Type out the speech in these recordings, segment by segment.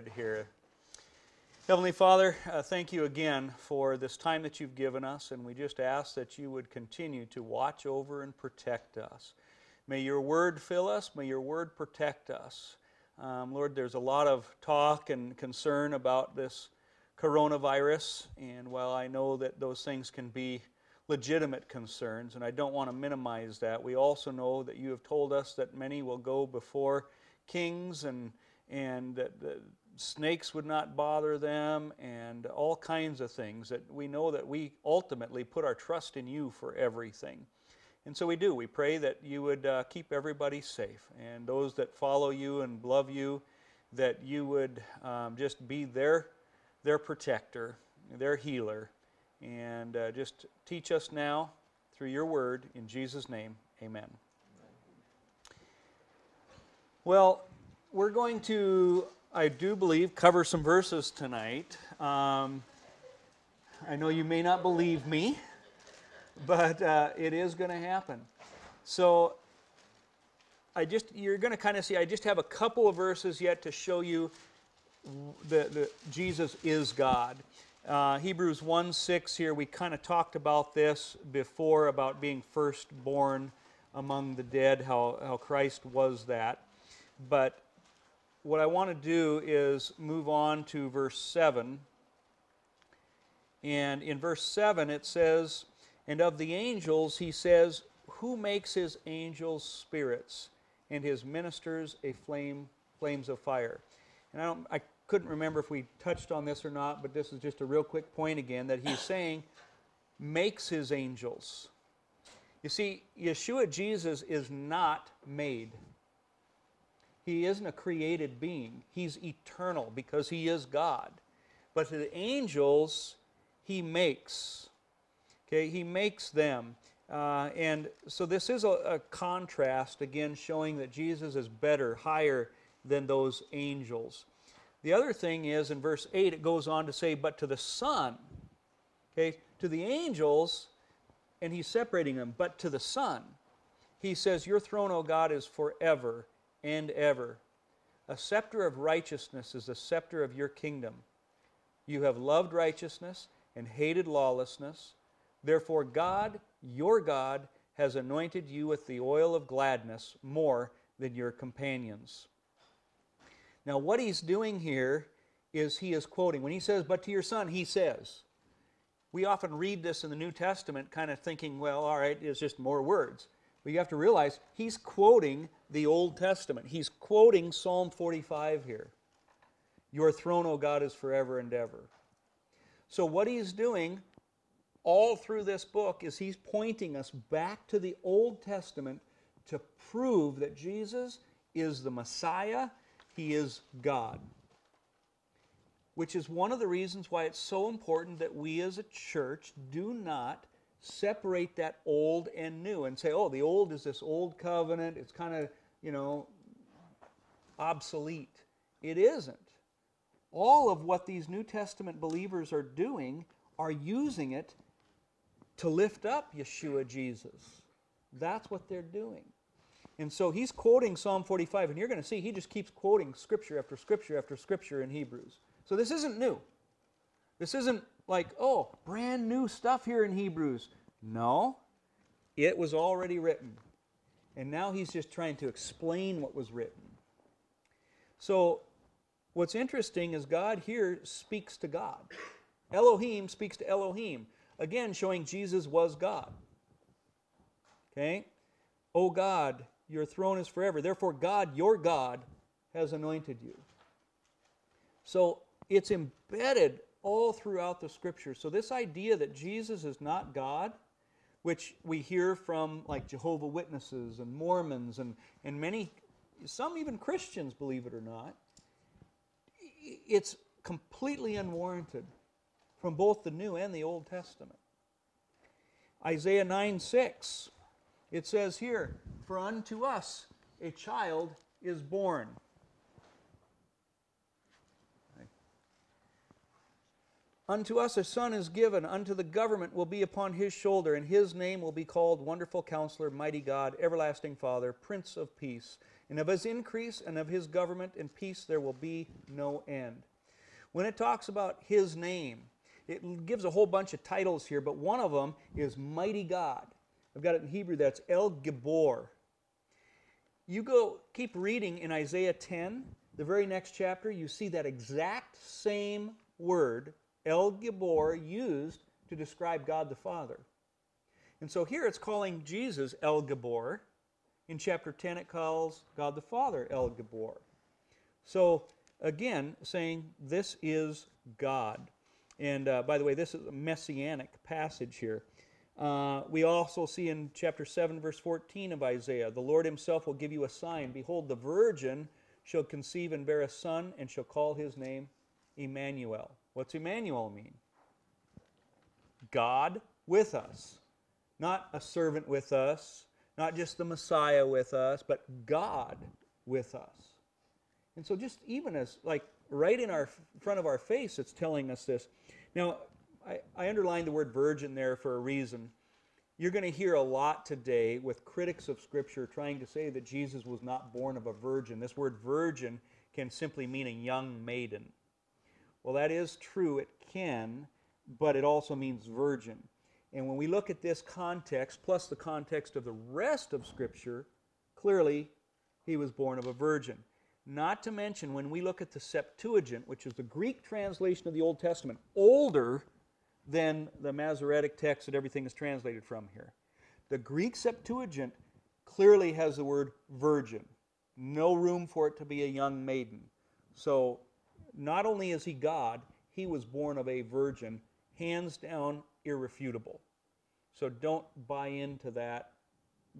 started here. Heavenly Father, uh, thank you again for this time that you've given us, and we just ask that you would continue to watch over and protect us. May your word fill us, may your word protect us. Um, Lord, there's a lot of talk and concern about this coronavirus, and while I know that those things can be legitimate concerns, and I don't want to minimize that, we also know that you have told us that many will go before kings and and that snakes would not bother them and all kinds of things that we know that we ultimately put our trust in you for everything. And so we do. We pray that you would uh, keep everybody safe and those that follow you and love you that you would um, just be their their protector their healer and uh, just teach us now through your word. In jesus name amen. Well we're going to, I do believe, cover some verses tonight. Um, I know you may not believe me, but uh, it is going to happen. So I just, you're going to kind of see, I just have a couple of verses yet to show you that the Jesus is God. Uh, Hebrews 1 6 here, we kind of talked about this before about being firstborn among the dead, how, how Christ was that. But what I want to do is move on to verse 7. And in verse 7, it says, And of the angels, he says, Who makes his angels spirits and his ministers a flame, flames of fire? And I, don't, I couldn't remember if we touched on this or not, but this is just a real quick point again that he's saying, makes his angels. You see, Yeshua Jesus is not made. He isn't a created being, He's eternal because He is God. But to the angels, He makes. Okay, He makes them. Uh, and so this is a, a contrast, again, showing that Jesus is better, higher than those angels. The other thing is in verse 8, it goes on to say, But to the Son, okay, to the angels, and he's separating them, but to the Son, he says, Your throne, O God, is forever and ever. A scepter of righteousness is the scepter of your kingdom. You have loved righteousness and hated lawlessness. Therefore, God, your God, has anointed you with the oil of gladness more than your companions. Now, what he's doing here is he is quoting. When he says, But to your son, he says. We often read this in the New Testament kind of thinking, well, all right, it's just more words. But you have to realize he's quoting the Old Testament. He's quoting Psalm 45 here. Your throne, O God, is forever and ever. So, what he's doing all through this book is he's pointing us back to the Old Testament to prove that Jesus is the Messiah, he is God. Which is one of the reasons why it's so important that we as a church do not separate that old and new and say, oh, the old is this old covenant, it's kind of you know, obsolete. It isn't. All of what these New Testament believers are doing are using it to lift up Yeshua Jesus. That's what they're doing. And so he's quoting Psalm 45, and you're going to see he just keeps quoting scripture after scripture after scripture in Hebrews. So this isn't new. This isn't like, oh, brand new stuff here in Hebrews. No, it was already written. And now he's just trying to explain what was written. So, what's interesting is God here speaks to God. Elohim speaks to Elohim, again showing Jesus was God. Okay? O God, your throne is forever. Therefore, God, your God, has anointed you. So, it's embedded all throughout the scriptures. So, this idea that Jesus is not God which we hear from like Jehovah Witnesses and Mormons and, and many, some even Christians, believe it or not. It's completely unwarranted from both the New and the Old Testament. Isaiah 9 6, it says here, For unto us a child is born. Unto us a son is given, unto the government will be upon his shoulder, and his name will be called Wonderful Counselor, Mighty God, Everlasting Father, Prince of Peace. and of his increase and of his government and peace there will be no end. When it talks about his name, it gives a whole bunch of titles here, but one of them is Mighty God. I've got it in Hebrew, that's El Gibor. You go, keep reading in Isaiah 10, the very next chapter, you see that exact same word, El Gibor, used to describe God the Father. And so here it's calling Jesus El Gibor. In chapter 10, it calls God the Father El Gibor. So again, saying this is God. And uh, by the way, this is a messianic passage here. Uh, we also see in chapter 7, verse 14 of Isaiah the Lord himself will give you a sign. Behold, the virgin shall conceive and bear a son, and shall call his name Emmanuel. What's Emmanuel mean? God with us. Not a servant with us, not just the Messiah with us, but God with us. And so, just even as, like, right in our front of our face, it's telling us this. Now, I, I underlined the word virgin there for a reason. You're going to hear a lot today with critics of Scripture trying to say that Jesus was not born of a virgin. This word virgin can simply mean a young maiden. Well, that is true, it can, but it also means virgin. And when we look at this context, plus the context of the rest of Scripture, clearly he was born of a virgin. Not to mention, when we look at the Septuagint, which is the Greek translation of the Old Testament, older than the Masoretic text that everything is translated from here. The Greek Septuagint clearly has the word virgin. No room for it to be a young maiden. So, not only is he God, he was born of a virgin, hands down, irrefutable. So, don't buy into that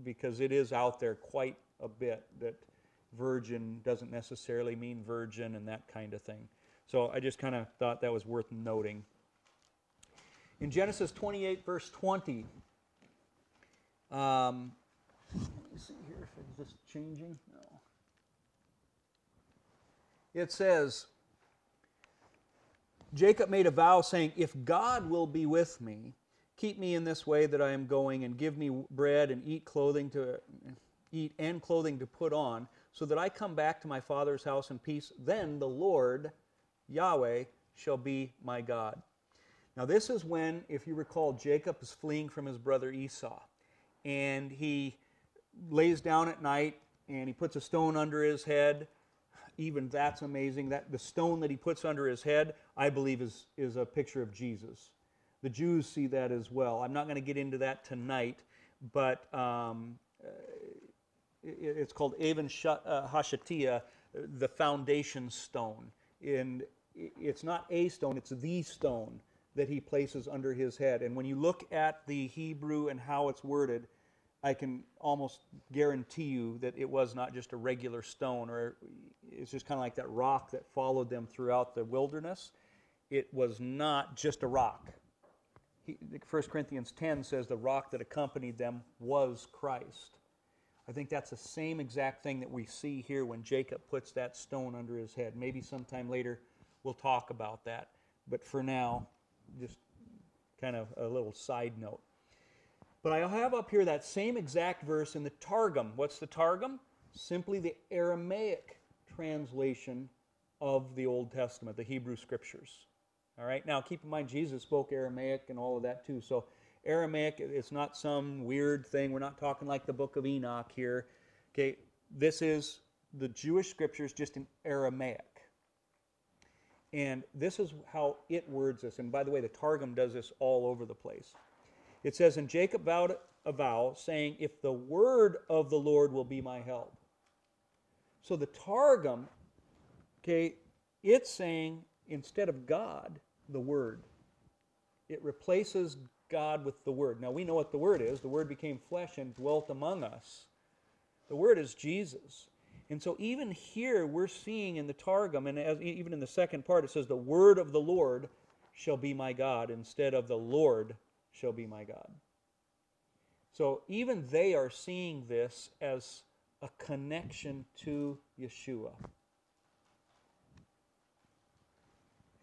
because it is out there quite a bit that virgin doesn't necessarily mean virgin and that kind of thing. So I just kind of thought that was worth noting. In Genesis 28, verse 20, um, let me see here if it's just changing. No. It says, Jacob made a vow saying, If God will be with me, keep me in this way that I am going, and give me bread and eat clothing to eat and clothing to put on, so that I come back to my father's house in peace. Then the Lord, Yahweh, shall be my God. Now, this is when, if you recall, Jacob is fleeing from his brother Esau. And he lays down at night and he puts a stone under his head. Even that's amazing. That the stone that he puts under his head, I believe, is, is a picture of Jesus. The Jews see that as well. I'm not going to get into that tonight, but um, it's called Aven uh, Hashatiah, the foundation stone. And it's not a stone, it's the stone that he places under his head. And when you look at the Hebrew and how it's worded, I can almost guarantee you that it was not just a regular stone, or it's just kind of like that rock that followed them throughout the wilderness. It was not just a rock. He, 1 Corinthians 10 says the rock that accompanied them was Christ. I think that's the same exact thing that we see here when Jacob puts that stone under his head. Maybe sometime later we'll talk about that. But for now, just kind of a little side note. But I have up here that same exact verse in the Targum. What's the Targum? Simply the Aramaic translation of the Old Testament, the Hebrew Scriptures. All right, now keep in mind, Jesus spoke Aramaic and all of that too. So Aramaic, it's not some weird thing. We're not talking like the book of Enoch here. Okay, this is the Jewish scriptures just in Aramaic. And this is how it words this. And by the way, the Targum does this all over the place. It says, And Jacob vowed a vow, saying, If the word of the Lord will be my help. So the Targum, okay, it's saying instead of God, the word. It replaces God with the Word. Now we know what the Word is. The Word became flesh and dwelt among us. The Word is Jesus. And so even here we're seeing in the Targum, and as, even in the second part, it says, The Word of the Lord shall be my God, instead of the Lord shall be my God. So even they are seeing this as a connection to Yeshua.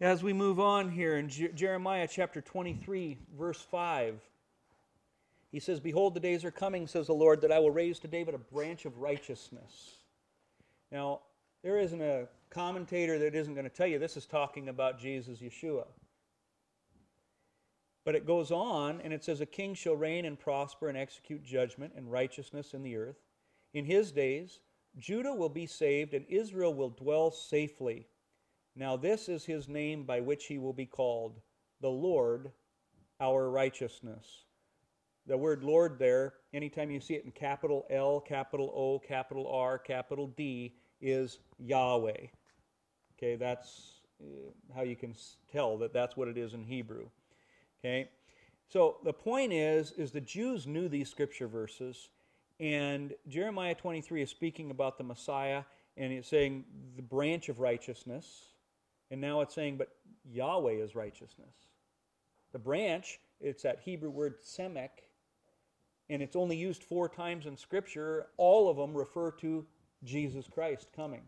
As we move on here in Jeremiah chapter 23, verse 5, he says, Behold, the days are coming, says the Lord, that I will raise to David a branch of righteousness. Now, there isn't a commentator that isn't going to tell you this is talking about Jesus, Yeshua. But it goes on and it says, A king shall reign and prosper and execute judgment and righteousness in the earth. In his days, Judah will be saved and Israel will dwell safely. Now, this is his name by which he will be called, the Lord our righteousness. The word Lord there, anytime you see it in capital L, capital O, capital R, capital D, is Yahweh. Okay, that's uh, how you can tell that that's what it is in Hebrew. Okay? So the point is is the Jews knew these scripture verses and Jeremiah 23 is speaking about the Messiah and it's saying the branch of righteousness and now it's saying but Yahweh is righteousness. The branch, it's that Hebrew word semek and it's only used four times in scripture. All of them refer to Jesus Christ coming.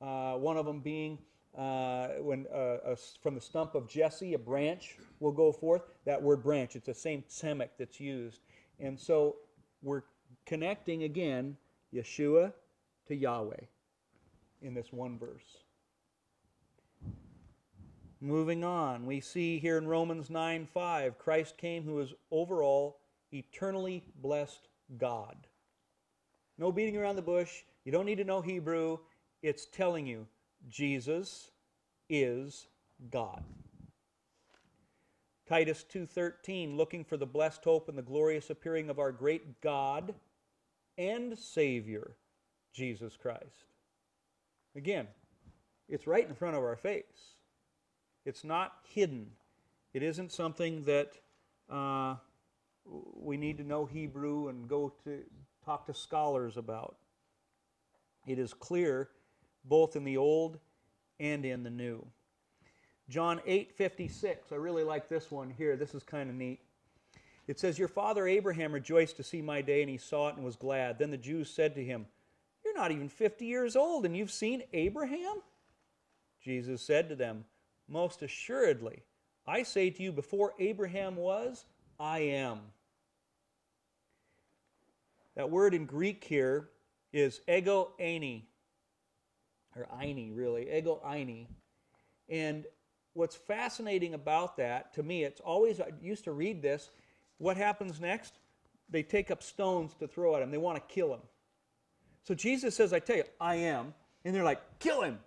Uh, one of them being uh, when uh, a, from the stump of Jesse, a branch will go forth. That word branch, it's the same semek that's used. And so we're connecting again Yeshua to Yahweh in this one verse. Moving on, we see here in Romans 9 5, Christ came who is overall eternally blessed God. No beating around the bush. You don't need to know Hebrew. It's telling you Jesus is God. Titus 2:13 looking for the blessed hope and the glorious appearing of our great God and Savior Jesus Christ. Again, it's right in front of our face. It's not hidden. It isn't something that uh, we need to know Hebrew and go to talk to scholars about. It is clear both in the Old and in the New. John 8:56. I really like this one here. This is kind of neat. It says, Your father Abraham rejoiced to see my day, and he saw it and was glad. Then the Jews said to him, You're not even 50 years old, and you've seen Abraham? Jesus said to them, Most assuredly, I say to you, before Abraham was, I am. That word in Greek here is ego eini or Eini, really, ego Eini. And what's fascinating about that, to me, it's always, I used to read this. What happens next? They take up stones to throw at him. They want to kill him. So Jesus says, I tell you, I am. And they're like, kill him.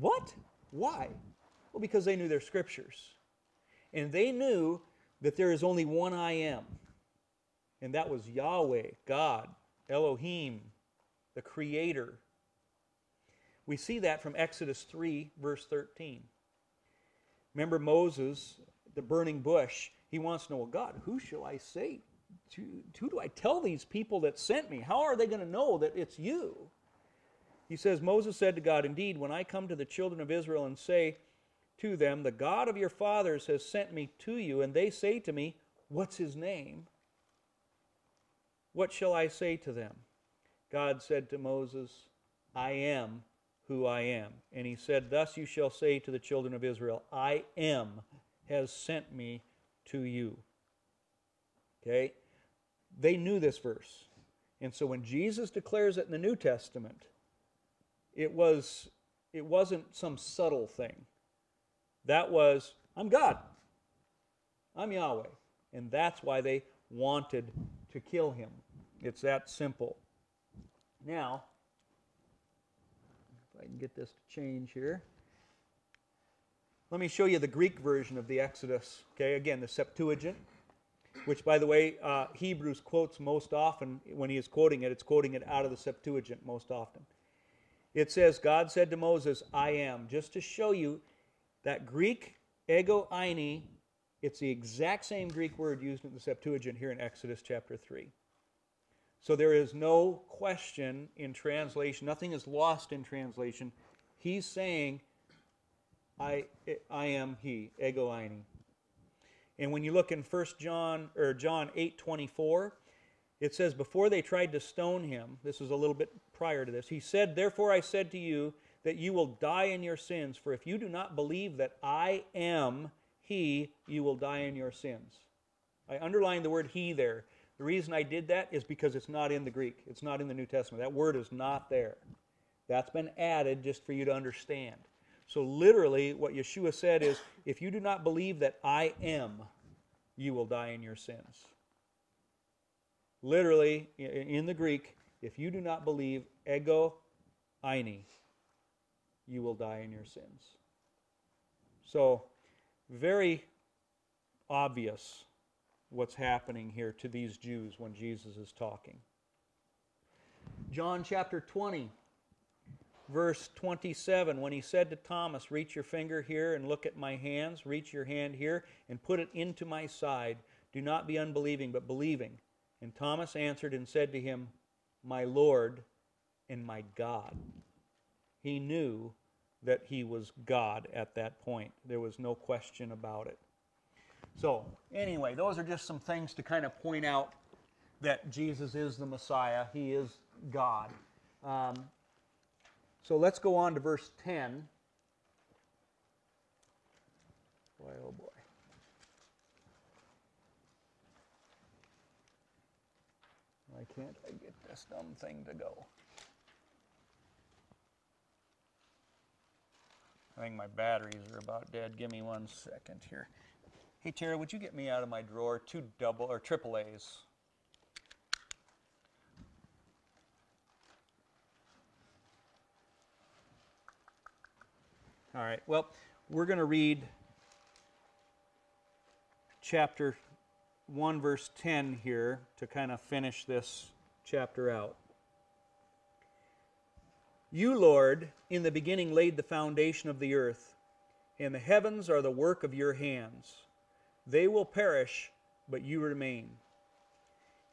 What? Why? Well, because they knew their scriptures. And they knew that there is only one I am. And that was Yahweh, God, Elohim, the Creator. We see that from Exodus 3, verse 13. Remember Moses, the burning bush, he wants to know, well, God, who shall I say? To, who do I tell these people that sent me? How are they going to know that it's you? He says, Moses said to God, Indeed, when I come to the children of Israel and say to them, The God of your fathers has sent me to you, and they say to me, What's his name? What shall I say to them? God said to Moses, I am who I am. And he said, Thus you shall say to the children of Israel, I am has sent me to you. Okay? They knew this verse. And so when Jesus declares it in the New Testament, it was it wasn't some subtle thing. That was, I'm God. I'm Yahweh. And that's why they wanted to kill him. It's that simple. Now, I can get this to change here. Let me show you the Greek version of the Exodus. Okay, again, the Septuagint, which, by the way, uh, Hebrews quotes most often when he is quoting it, it's quoting it out of the Septuagint most often. It says, God said to Moses, I am, just to show you that Greek ego eini, it's the exact same Greek word used in the Septuagint here in Exodus chapter 3. So there is no question in translation, nothing is lost in translation. He's saying, I, I am he, ego eini. And when you look in 1 John or John 8:24, it says before they tried to stone him, this is a little bit prior to this. He said, "Therefore I said to you that you will die in your sins, for if you do not believe that I am he, you will die in your sins." I underlined the word he there. The reason I did that is because it's not in the Greek. It's not in the New Testament. That word is not there. That's been added just for you to understand. So, literally, what Yeshua said is if you do not believe that I am, you will die in your sins. Literally, in the Greek, if you do not believe ego eini, you will die in your sins. So, very obvious what's happening here to these Jews when Jesus is talking. John chapter 20, verse 27, when he said to Thomas, Reach your finger here and look at my hands, reach your hand here and put it into my side. Do not be unbelieving, but believing. And Thomas answered and said to him, My Lord and my God. He knew that he was God at that point. There was no question about it. So, anyway, those are just some things to kind of point out that Jesus is the Messiah. He is God. Um, so let's go on to verse 10. Boy, oh boy. Why can't I get this dumb thing to go? I think my batteries are about dead. Give me one second here. Hey, Tara, would you get me out of my drawer two double or triple A's? All right, well, we're going to read chapter 1, verse 10 here to kind of finish this chapter out. You, Lord, in the beginning laid the foundation of the earth, and the heavens are the work of your hands. They will perish, but you remain.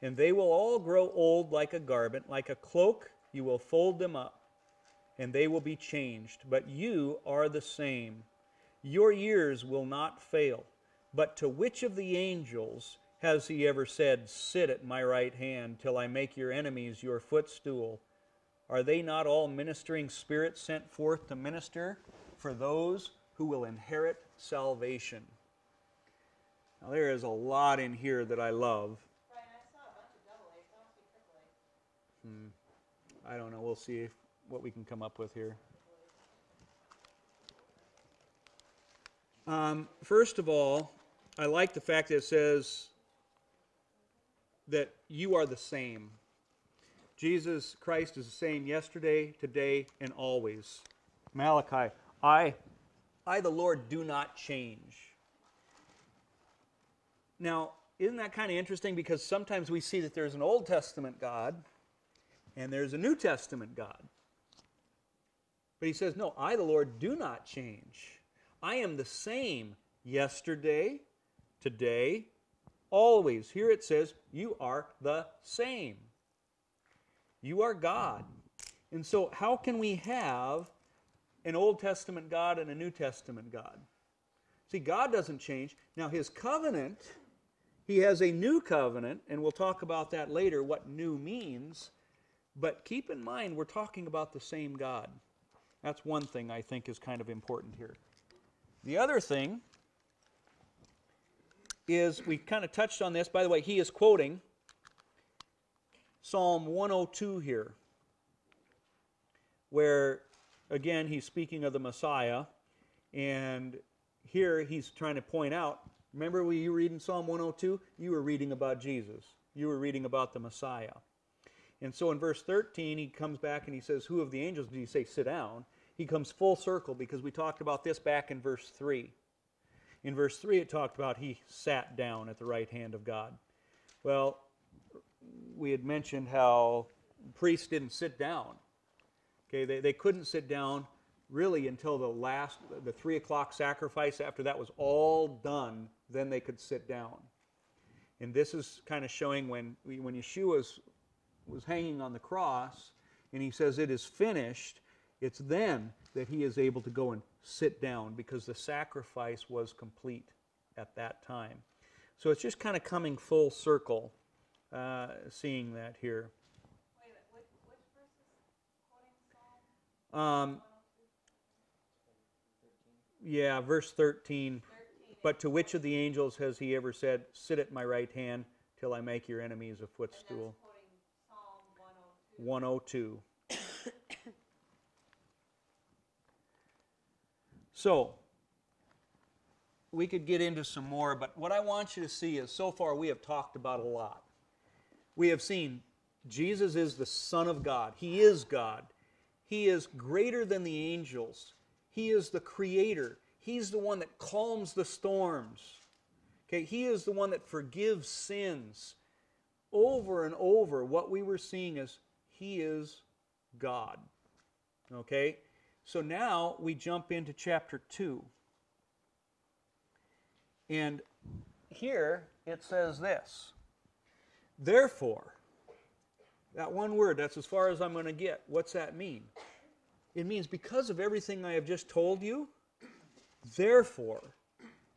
And they will all grow old like a garment, like a cloak, you will fold them up and they will be changed. But you are the same. Your years will not fail. But to which of the angels has he ever said, Sit at my right hand till I make your enemies your footstool? Are they not all ministering spirits sent forth to minister for those who will inherit salvation? Now, there is a lot in here that I love. Brian, I saw a bunch of double A's. I don't see triple A's. Hmm. I don't know. We'll see if what we can come up with here. Um, first of all, I like the fact that it says that you are the same. Jesus Christ is the same yesterday, today, and always. Malachi, I, I the Lord, do not change. Now, isn't that kind of interesting? Because sometimes we see that there's an Old Testament God and there's a New Testament God. But he says, No, I, the Lord, do not change. I am the same yesterday, today, always. Here it says, You are the same. You are God. And so, how can we have an Old Testament God and a New Testament God? See, God doesn't change. Now, his covenant, he has a new covenant, and we'll talk about that later, what new means. But keep in mind, we're talking about the same God. That's one thing I think is kind of important here. The other thing is we kind of touched on this. By the way, he is quoting Psalm 102 here, where again he's speaking of the Messiah, and here he's trying to point out. Remember, when you read in Psalm 102, you were reading about Jesus. You were reading about the Messiah. And so in verse 13, he comes back and he says, Who of the angels did he say, sit down? He comes full circle because we talked about this back in verse 3. In verse 3, it talked about he sat down at the right hand of God. Well, we had mentioned how priests didn't sit down. Okay, they, they couldn't sit down really until the last, the 3 o'clock sacrifice. After that was all done, then they could sit down. And this is kind of showing when, when Yeshua was hanging on the cross and he says, It is finished, it's then that he is able to go and sit down because the sacrifice was complete at that time. So it's just kind of coming full circle, uh, seeing that here. Wait a minute, which, which verse is quoting Psalm Um, yeah, verse 13. 13? But to which of the angels has he ever said, Sit at my right hand till I make your enemies a footstool. that's Psalm one oh two. 102. so, we could get into some more, but what I want you to see is so far we have talked about a lot. We have seen Jesus is the Son of God, He is God, He is greater than the angels, He is the Creator, He's the one that calms the storms. Okay, He is the one that forgives sins over and over, what we were seeing is He is God. Okay? So now we jump into chapter 2. And here it says this Therefore, that one word, that's as far as I'm going to get. What's that mean? It means because of everything I have just told you, therefore,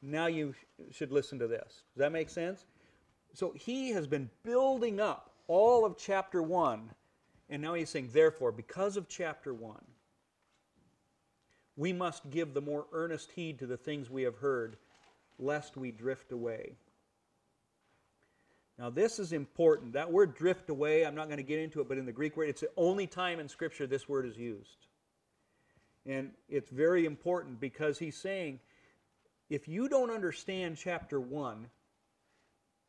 now you should listen to this. Does that make sense? So he has been building up all of chapter 1, and now he's saying, therefore, because of chapter 1, we must give the more earnest heed to the things we have heard, lest we drift away. Now, this is important. That word drift away, I'm not going to get into it, but in the Greek word, it's the only time in Scripture this word is used. And it's very important because he's saying, if you don't understand chapter 1,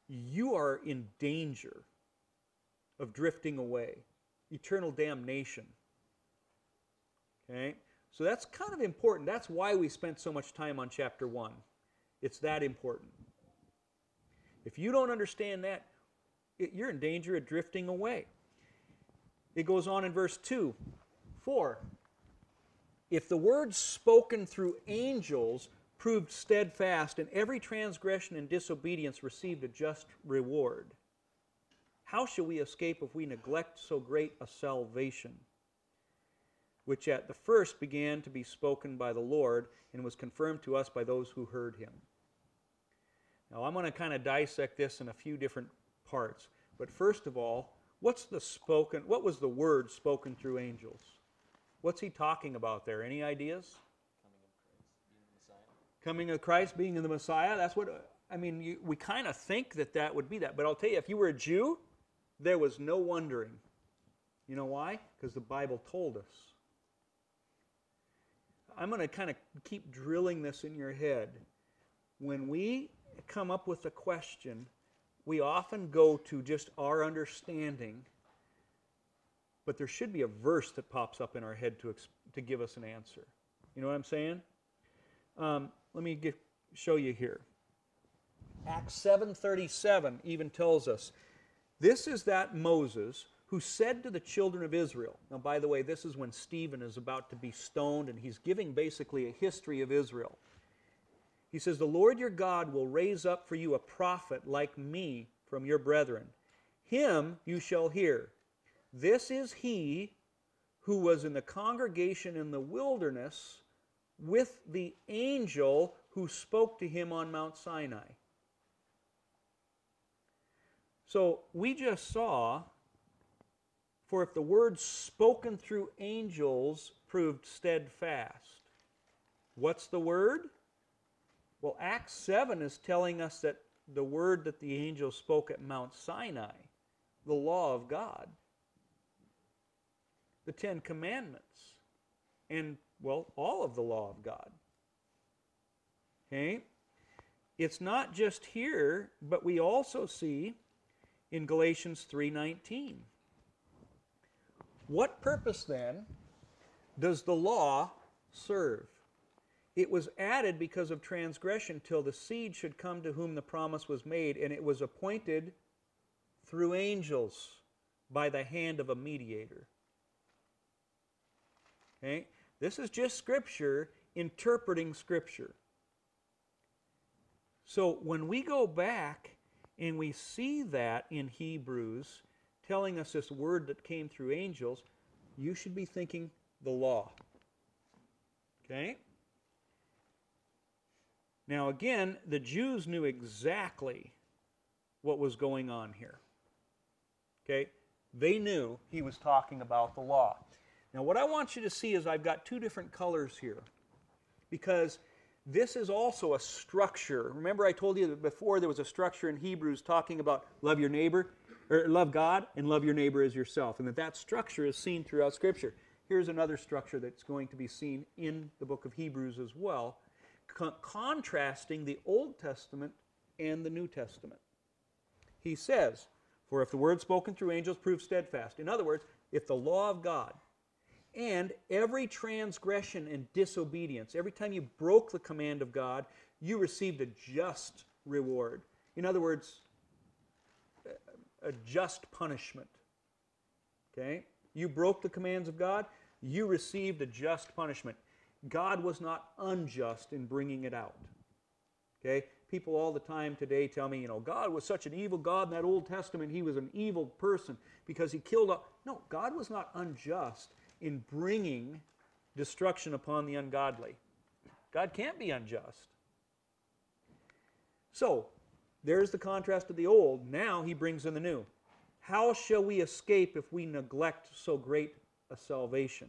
you are in danger of drifting away, eternal damnation. Okay? So that's kind of important. That's why we spent so much time on chapter 1. It's that important. If you don't understand that, it, you're in danger of drifting away. It goes on in verse 2 4. If the words spoken through angels proved steadfast, and every transgression and disobedience received a just reward, how shall we escape if we neglect so great a salvation, which at the first began to be spoken by the Lord and was confirmed to us by those who heard him? Now, I'm going to kind of dissect this in a few different parts. But first of all, what's the spoken, what was the word spoken through angels? What's he talking about there? Any ideas? Coming of Christ, being the Messiah. That's what, I mean, you, we kind of think that that would be that. But I'll tell you, if you were a Jew, there was no wondering. You know why? Because the Bible told us. I'm going to kind of keep drilling this in your head. When we come up with a question, we often go to just our understanding, but there should be a verse that pops up in our head to, to give us an answer. You know what I'm saying? Um, let me get, show you here. Acts 7:37 even tells us, "This is that Moses who said to the children of Israel." Now, by the way, this is when Stephen is about to be stoned, and he's giving basically a history of Israel. He says, The Lord your God will raise up for you a prophet like me from your brethren. Him you shall hear. This is he who was in the congregation in the wilderness with the angel who spoke to him on Mount Sinai. So we just saw, for if the words spoken through angels proved steadfast, what's the word? Well, Acts 7 is telling us that the word that the angel spoke at Mount Sinai, the law of God, the Ten Commandments, and, well, all of the law of God. Okay? It's not just here, but we also see in Galatians 3:19. What purpose then does the law serve? It was added because of transgression till the seed should come to whom the promise was made, and it was appointed through angels by the hand of a mediator. Okay? This is just Scripture interpreting Scripture. So when we go back and we see that in Hebrews telling us this word that came through angels, you should be thinking the law. Okay? Now, again, the Jews knew exactly what was going on here. Okay? They knew he was talking about the law. Now, what I want you to see is I've got two different colors here because this is also a structure. Remember, I told you that before there was a structure in Hebrews talking about love your neighbor, or love God and love your neighbor as yourself, and that that structure is seen throughout Scripture. Here's another structure that's going to be seen in the book of Hebrews as well, co- contrasting the Old Testament and the New Testament. He says, For if the word spoken through angels proves steadfast, in other words, if the law of God and every transgression and disobedience, every time you broke the command of God, you received a just reward. In other words, a just punishment. Okay? You broke the commands of God, you received a just punishment. God was not unjust in bringing it out. Okay? People all the time today tell me, you know, God was such an evil God in that Old Testament, he was an evil person because he killed all. No, God was not unjust in bringing destruction upon the ungodly. God can't be unjust. So, there's the contrast of the old. Now he brings in the new. How shall we escape if we neglect so great a salvation,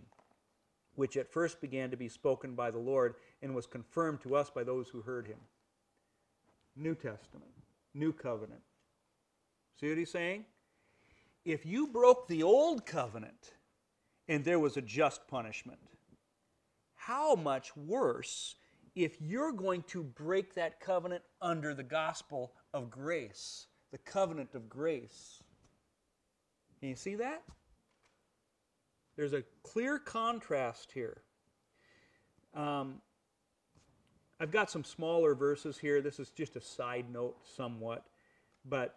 which at first began to be spoken by the Lord and was confirmed to us by those who heard him? New Testament, New Covenant. See what he's saying? If you broke the old covenant, and there was a just punishment. How much worse if you're going to break that covenant under the gospel of grace, the covenant of grace? Can you see that? There's a clear contrast here. Um, I've got some smaller verses here. This is just a side note, somewhat. But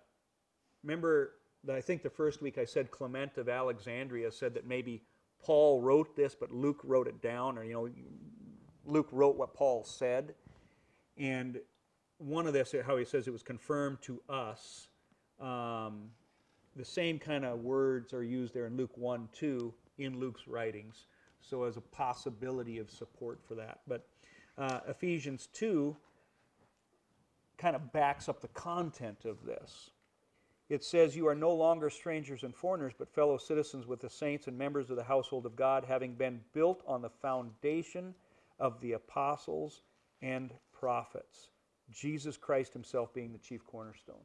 remember, I think the first week I said Clement of Alexandria said that maybe Paul wrote this, but Luke wrote it down, or, you know, Luke wrote what Paul said. And one of this, how he says it was confirmed to us. Um, the same kind of words are used there in Luke 1 2 in Luke's writings. So, as a possibility of support for that. But uh, Ephesians 2 kind of backs up the content of this it says, You are no longer strangers and foreigners, but fellow citizens with the saints and members of the household of God, having been built on the foundation of the apostles and prophets, Jesus Christ himself being the chief cornerstone.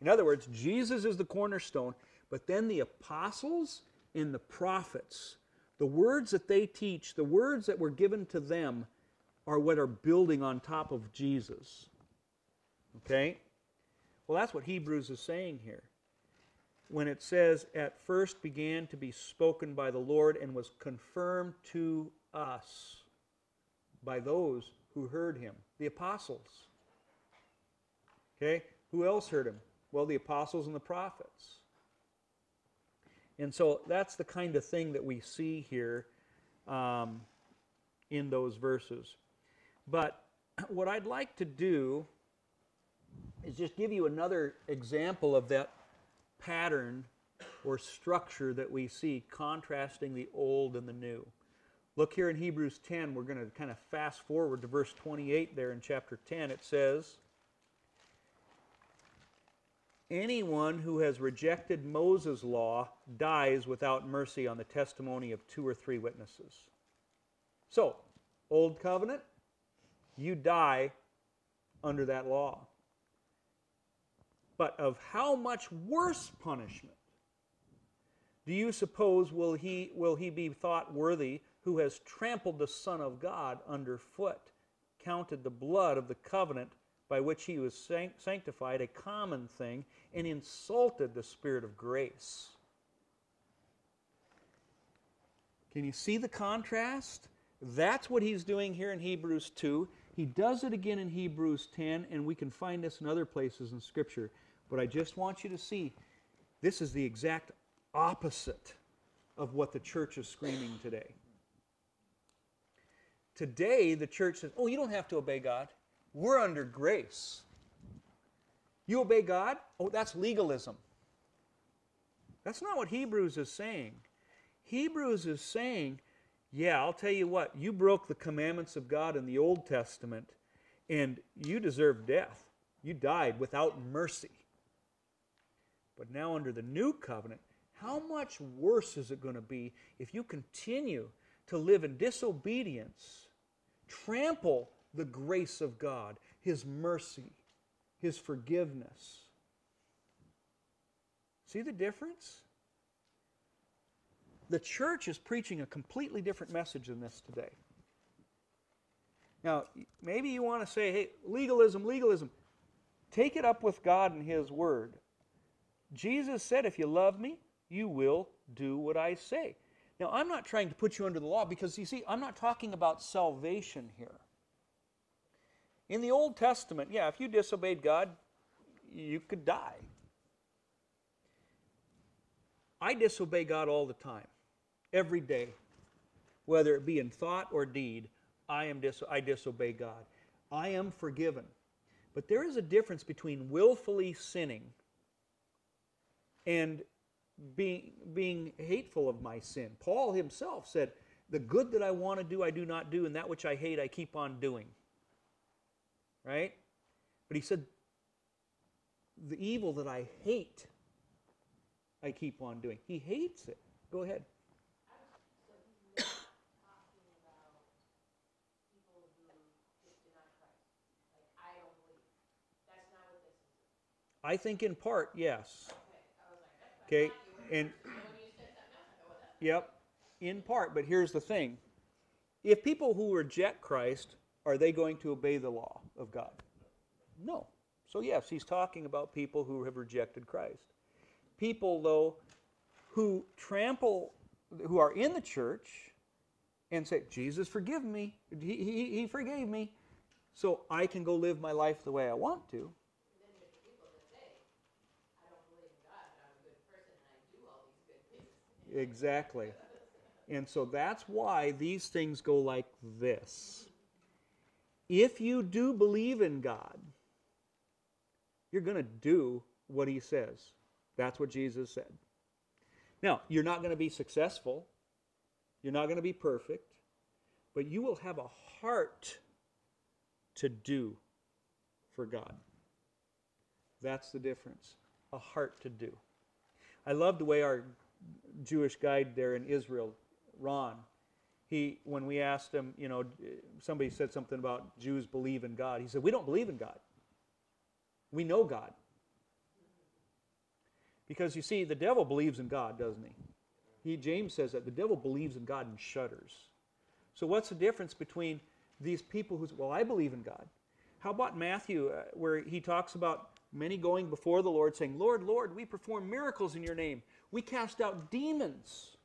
In other words, Jesus is the cornerstone, but then the apostles and the prophets, the words that they teach, the words that were given to them, are what are building on top of Jesus. Okay? Well, that's what Hebrews is saying here. When it says, at first began to be spoken by the Lord and was confirmed to us by those who heard him, the apostles. Okay? Who else heard him? Well, the apostles and the prophets. And so that's the kind of thing that we see here um, in those verses. But what I'd like to do is just give you another example of that pattern or structure that we see contrasting the old and the new. Look here in Hebrews 10, we're going to kind of fast forward to verse 28 there in chapter 10. It says, Anyone who has rejected Moses' law dies without mercy on the testimony of two or three witnesses. So, Old Covenant, you die under that law but of how much worse punishment do you suppose will he, will he be thought worthy who has trampled the Son of God underfoot, counted the blood of the covenant by which he was sanctified a common thing, and insulted the Spirit of grace? Can you see the contrast? That's what he's doing here in Hebrews 2. He does it again in Hebrews 10, and we can find this in other places in Scripture. But I just want you to see this is the exact opposite of what the church is screaming today. Today, the church says, oh, you don't have to obey God. We're under grace. You obey God? Oh, that's legalism. That's not what Hebrews is saying. Hebrews is saying, yeah, I'll tell you what, you broke the commandments of God in the Old Testament, and you deserve death. You died without mercy. But now, under the new covenant, how much worse is it going to be if you continue to live in disobedience, trample the grace of God, His mercy, His forgiveness. See the difference? The church is preaching a completely different message than this today. Now, maybe you want to say, hey, legalism, legalism. Take it up with God and His Word. Jesus said, if you love me, you will do what I say. Now, I'm not trying to put you under the law because you see, I'm not talking about salvation here. In the Old Testament, yeah, if you disobeyed God, you could die. I disobey God all the time, every day, whether it be in thought or deed. I am dis- I disobey God. I am forgiven. But there is a difference between willfully sinning and being, being hateful of my sin. Paul himself said, The good that I want to do, I do not do, and that which I hate, I keep on doing. Right? But he said, The evil that I hate, I keep on doing. He hates it. Go ahead. I think in part, yes. Okay, and yep, in part. But here's the thing: if people who reject Christ are they going to obey the law of God? No. So yes, he's talking about people who have rejected Christ. People, though, who trample, who are in the church, and say, "Jesus, forgive me. He, he, he forgave me, so I can go live my life the way I want to." Exactly. And so that's why these things go like this. If you do believe in God, you're going to do what he says. That's what Jesus said. Now, you're not going to be successful. You're not going to be perfect. But you will have a heart to do for God. That's the difference. A heart to do. I love the way our Jewish guide there in Israel, Ron, he when we asked him, you know, somebody said something about Jews believe in God. He said, "We don't believe in God. We know God." Because you see, the devil believes in God, doesn't he? He James says that the devil believes in God and shudders. So what's the difference between these people who "Well, I believe in God"? How about Matthew, uh, where he talks about many going before the Lord, saying, "Lord, Lord, we perform miracles in your name." We cast out demons.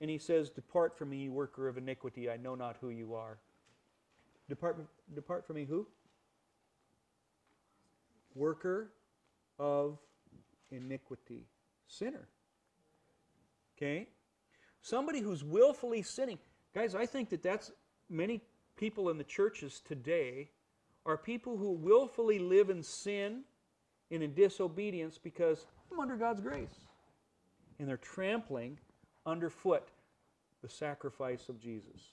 And he says, Depart from me, worker of iniquity. I know not who you are. Depart, depart from me, who? Worker of iniquity. Sinner. Okay? Somebody who's willfully sinning. Guys, I think that that's many people in the churches today are people who willfully live in sin and in disobedience because I'm under God's grace and they're trampling underfoot the sacrifice of Jesus.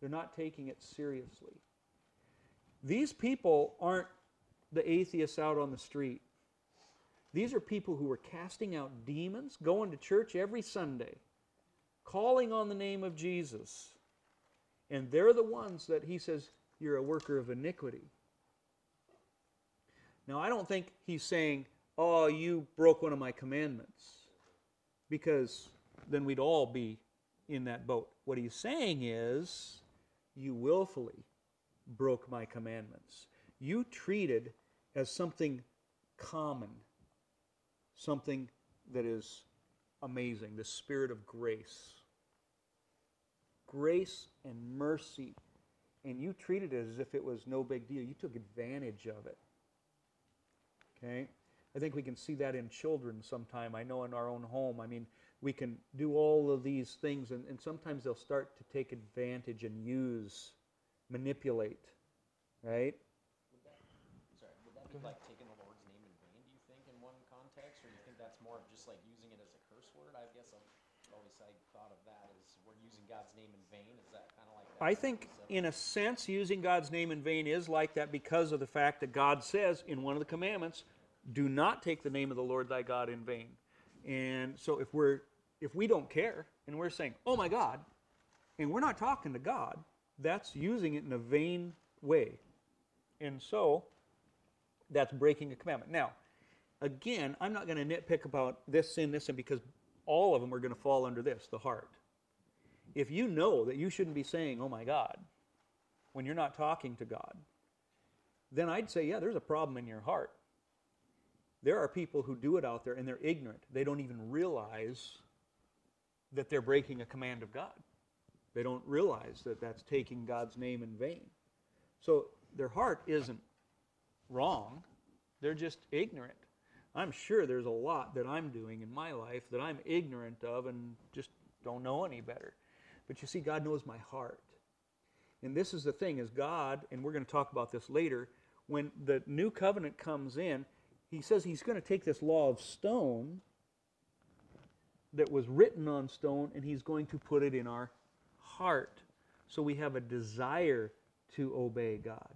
They're not taking it seriously. These people aren't the atheists out on the street. These are people who are casting out demons, going to church every Sunday, calling on the name of Jesus. And they're the ones that he says, You're a worker of iniquity. Now, I don't think he's saying, Oh, you broke one of my commandments because then we'd all be in that boat. What he's saying is, you willfully broke my commandments. You treated as something common, something that is amazing, the spirit of grace. Grace and mercy. And you treated it as if it was no big deal. You took advantage of it. Okay? I think we can see that in children sometime. I know in our own home, I mean, we can do all of these things, and, and sometimes they'll start to take advantage and use, manipulate, right? Would that, sorry, would that be like taking the Lord's name in vain, do you think, in one context? Or do you think that's more of just like using it as a curse word? I guess I've always I thought of that as we're using God's name in vain. Is that kind of like that? I think, in a sense, using God's name in vain is like that because of the fact that God says in one of the commandments, do not take the name of the Lord thy God in vain. And so if we're if we don't care and we're saying, "Oh my God," and we're not talking to God, that's using it in a vain way. And so that's breaking a commandment. Now, again, I'm not going to nitpick about this sin, this sin, because all of them are going to fall under this the heart. If you know that you shouldn't be saying, oh my God, when you're not talking to God, then I'd say, yeah, there's a problem in your heart. There are people who do it out there and they're ignorant. They don't even realize that they're breaking a command of God. They don't realize that that's taking God's name in vain. So their heart isn't wrong, they're just ignorant. I'm sure there's a lot that I'm doing in my life that I'm ignorant of and just don't know any better. But you see, God knows my heart. And this is the thing is God, and we're going to talk about this later, when the new covenant comes in, he says he's going to take this law of stone that was written on stone and he's going to put it in our heart. So we have a desire to obey God.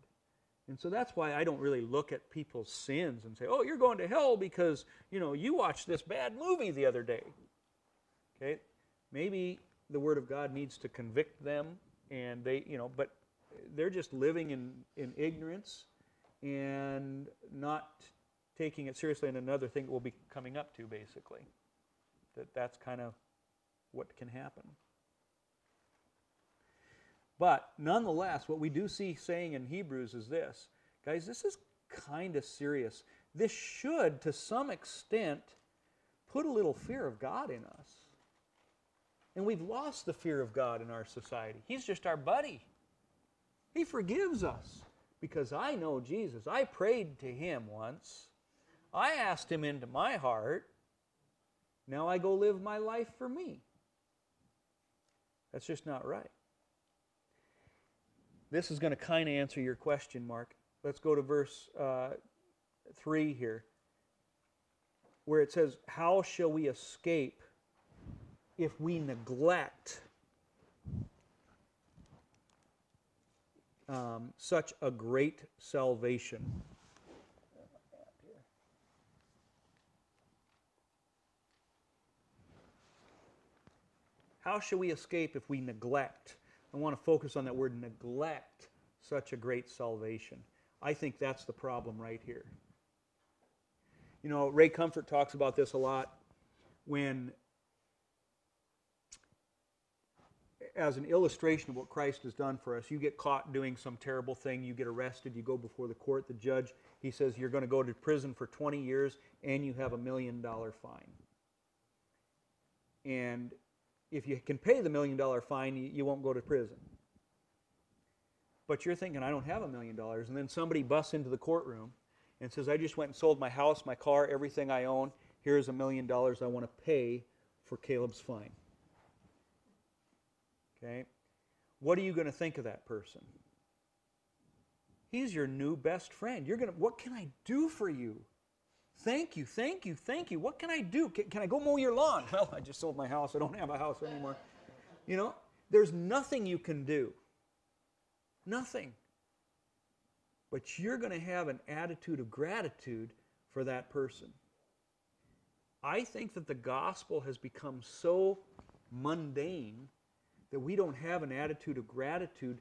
And so that's why I don't really look at people's sins and say, "Oh, you're going to hell because, you know, you watched this bad movie the other day." Okay? Maybe the word of God needs to convict them and they, you know, but they're just living in in ignorance and not taking it seriously and another thing we'll be coming up to basically. That that's kind of what can happen. But nonetheless, what we do see saying in Hebrews is this guys, this is kind of serious. This should, to some extent, put a little fear of God in us. And we've lost the fear of God in our society. He's just our buddy. He forgives us because I know Jesus. I prayed to Him once, I asked Him into my heart. Now I go live my life for me. That's just not right. This is going to kind of answer your question, Mark. Let's go to verse uh, 3 here, where it says, How shall we escape if we neglect um, such a great salvation? How shall we escape if we neglect? I want to focus on that word neglect such a great salvation. I think that's the problem right here. You know, Ray Comfort talks about this a lot when, as an illustration of what Christ has done for us, you get caught doing some terrible thing, you get arrested, you go before the court, the judge, he says you're going to go to prison for 20 years and you have a million dollar fine. And if you can pay the million dollar fine, you, you won't go to prison. But you're thinking, I don't have a million dollars. And then somebody busts into the courtroom and says, I just went and sold my house, my car, everything I own. Here's a million dollars I want to pay for Caleb's fine. Okay? What are you going to think of that person? He's your new best friend. You're going to, what can I do for you? Thank you, thank you, thank you. What can I do? Can, can, I go mow your lawn? Well, I just sold my house. I don't have a house anymore. You know, there's nothing you can do. Nothing. But you're going to have an attitude of gratitude for that person. I think that the gospel has become so mundane that we don't have an attitude of gratitude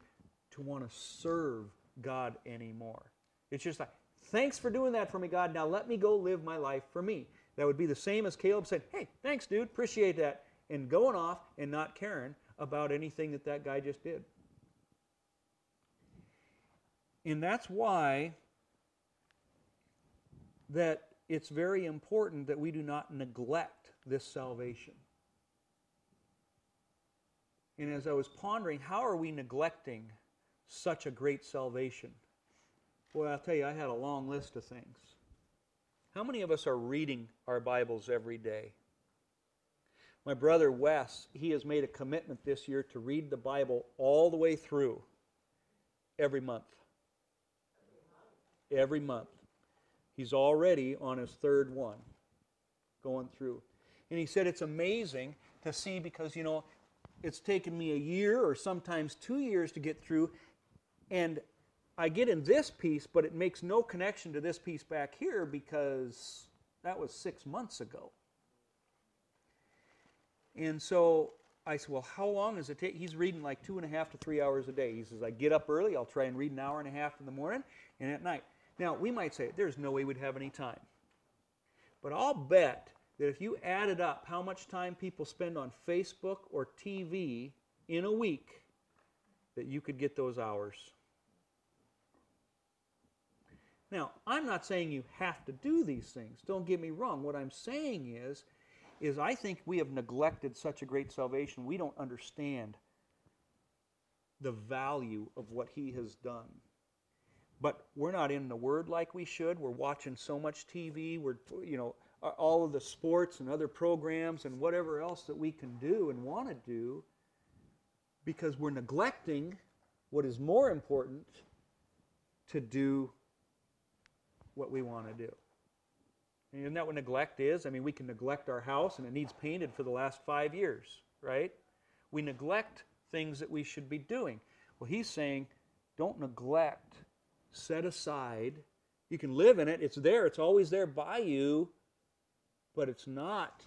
to want to serve God anymore. It's just like, Thanks for doing that for me, God. Now let me go live my life for me. That would be the same as Caleb said, Hey, thanks, dude. Appreciate that. And going off and not caring about anything that that guy just did. And that's why that it's very important that we do not neglect this salvation. And as I was pondering, how are we neglecting such a great salvation? Boy, I'll tell you, I had a long list of things. How many of us are reading our Bibles every day? My brother Wes, he has made a commitment this year to read the Bible all the way through every month. Every month. He's already on his third one going through. And he said it's amazing to see because, you know, it's taken me a year or sometimes two years to get through. And I get in this piece, but it makes no connection to this piece back here because that was six months ago. And so I said, Well, how long does it take? He's reading like two and a half to three hours a day. He says, I get up early, I'll try and read an hour and a half in the morning and at night. Now, we might say, There's no way we'd have any time. But I'll bet that if you added up how much time people spend on Facebook or TV in a week, that you could get those hours. Now, I'm not saying you have to do these things. Don't get me wrong. What I'm saying is, is I think we have neglected such a great salvation. We don't understand the value of what he has done. But we're not in the word like we should. We're watching so much TV. We're, you know, all of the sports and other programs and whatever else that we can do and want to do because we're neglecting what is more important to do what we want to do. And isn't that what neglect is? I mean, we can neglect our house and it needs painted for the last five years, right? We neglect things that we should be doing. Well, he's saying, don't neglect, set aside. You can live in it, it's there, it's always there by you, but it's not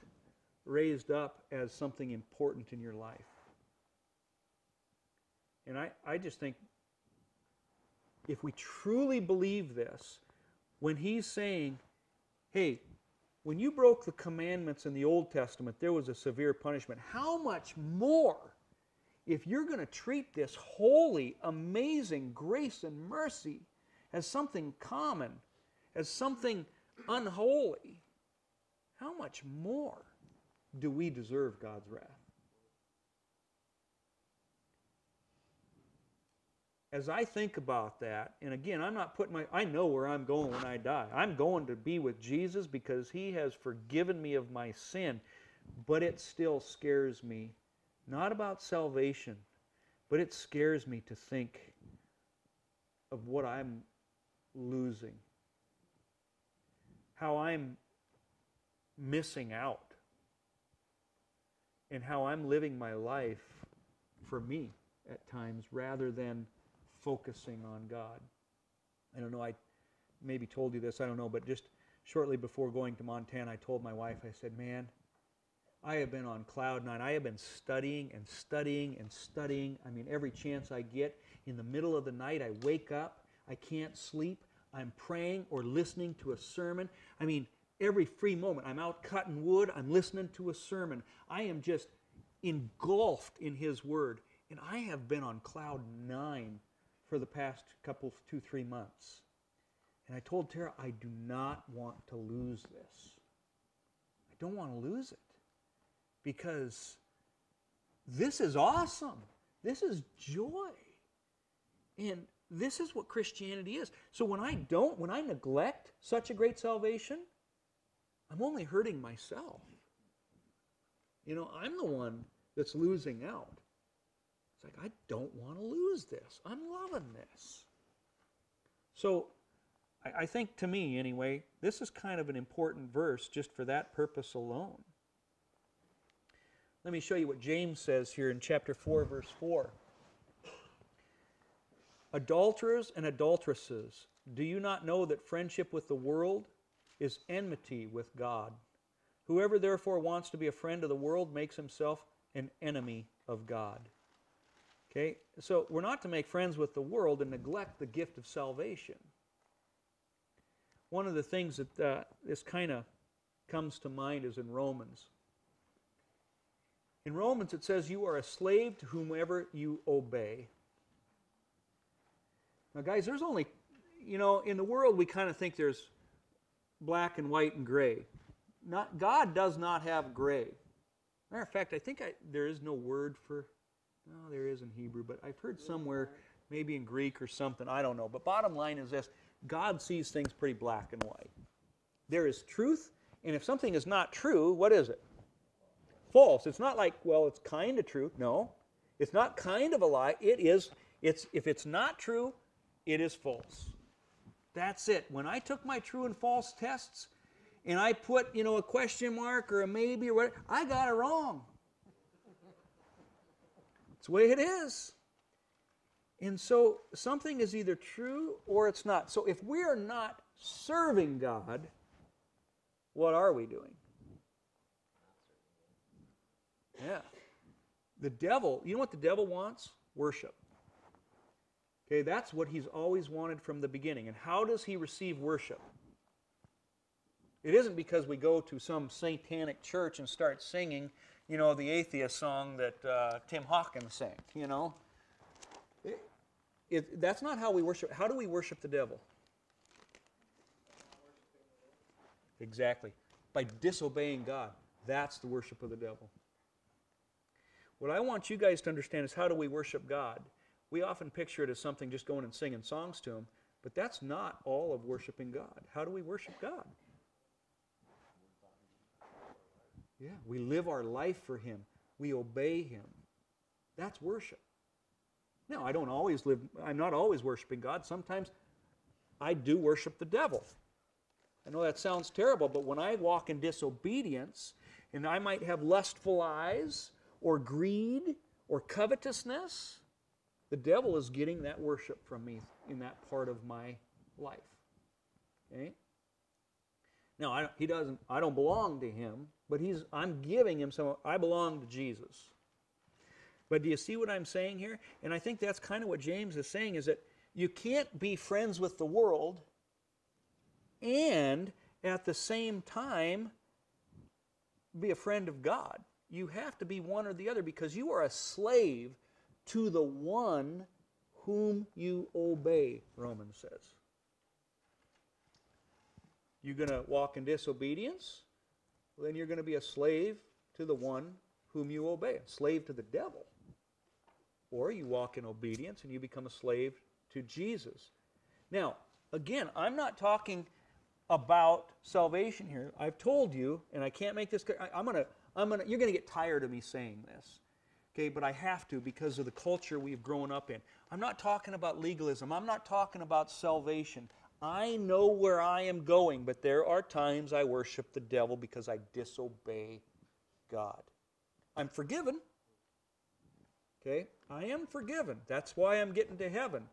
raised up as something important in your life. And I, I just think if we truly believe this, when he's saying, hey, when you broke the commandments in the Old Testament, there was a severe punishment. How much more if you're going to treat this holy, amazing grace and mercy as something common, as something unholy? How much more do we deserve God's wrath? As I think about that, and again, I'm not putting my, I know where I'm going when I die. I'm going to be with Jesus because he has forgiven me of my sin, but it still scares me, not about salvation, but it scares me to think of what I'm losing, how I'm missing out, and how I'm living my life for me at times rather than focusing on God. I don't know, I maybe told you this, I don't know, but just shortly before going to Montana, I told my wife, I said, man, I have been on cloud nine. I have been studying and studying and studying. I mean, every chance I get, in the middle of the night, I wake up, I can't sleep, I'm praying or listening to a sermon. I mean, every free moment, I'm out cutting wood, I'm listening to a sermon. I am just engulfed in His Word. And I have been on cloud nine for the past couple, two, three months. And I told Tara, I do not want to lose this. I don't want to lose it because this is awesome. This is joy. And this is what Christianity is. So when I don't, when I neglect such a great salvation, I'm only hurting myself. You know, I'm the one that's losing out like, I don't want to lose this. I'm loving this. So I, I think to me, anyway, this is kind of an important verse just for that purpose alone. Let me show you what James says here in chapter 4, verse 4. Adulterers and adulteresses, do you not know that friendship with the world is enmity with God? Whoever therefore wants to be a friend of the world makes himself an enemy of God. Okay? So we're not to make friends with the world and neglect the gift of salvation. One of the things that uh, this kind of comes to mind is in Romans. In Romans, it says, You are a slave to whomever you obey. Now, guys, there's only, you know, in the world, we kind of think there's black and white and gray. Not, God does not have gray. Matter of fact, I think I, there is no word for no, there is in Hebrew, but I've heard somewhere, maybe in Greek or something, I don't know. But bottom line is this God sees things pretty black and white. There is truth, and if something is not true, what is it? False. It's not like, well, it's kind of true. No. It's not kind of a lie. It is, it's if it's not true, it is false. That's it. When I took my true and false tests and I put, you know, a question mark or a maybe or whatever, I got it wrong. It's the way it is. And so something is either true or it's not. So if we are not serving God, what are we doing? Yeah. The devil, you know what the devil wants? Worship. Okay, that's what he's always wanted from the beginning. And how does he receive worship? It isn't because we go to some satanic church and start singing, you know, the atheist song that uh, Tim Hawkins sang, you know. It, it, that's not how we worship. How do we worship the devil? Exactly. By disobeying God. That's the worship of the devil. What I want you guys to understand is how do we worship God? We often picture it as something just going and singing songs to Him, but that's not all of worshiping God. How do we worship God? Yeah, we live our life for Him, we obey Him. That's worship. Now, I don't always live, I'm not always worshiping God. Sometimes I do worship the devil. I know that sounds terrible, but when I walk in disobedience, and I might have lustful eyes, or greed, or covetousness, the devil is getting that worship from me in that part of my life. Okay? Now, I, he doesn't. I don't belong to him, but he's. I'm giving him some. I belong to Jesus. But do you see what I'm saying here? And I think that's kind of what James is saying: is that you can't be friends with the world and at the same time be a friend of God. You have to be one or the other because you are a slave to the one whom you obey, Romans says. You're going to walk in disobedience? Then you're going to be a slave to the one whom you obey, a slave to the devil. Or you walk in obedience and you become a slave to Jesus. Now, again, I'm not talking about salvation here. I've told you, and I can't make this. I, I'm gonna. I'm gonna. You're gonna get tired of me saying this, okay? But I have to because of the culture we've grown up in. I'm not talking about legalism. I'm not talking about salvation. I know where I am going, but there are times I worship the devil because I disobey God. I'm forgiven. Okay? I am forgiven. That's why I'm getting to heaven.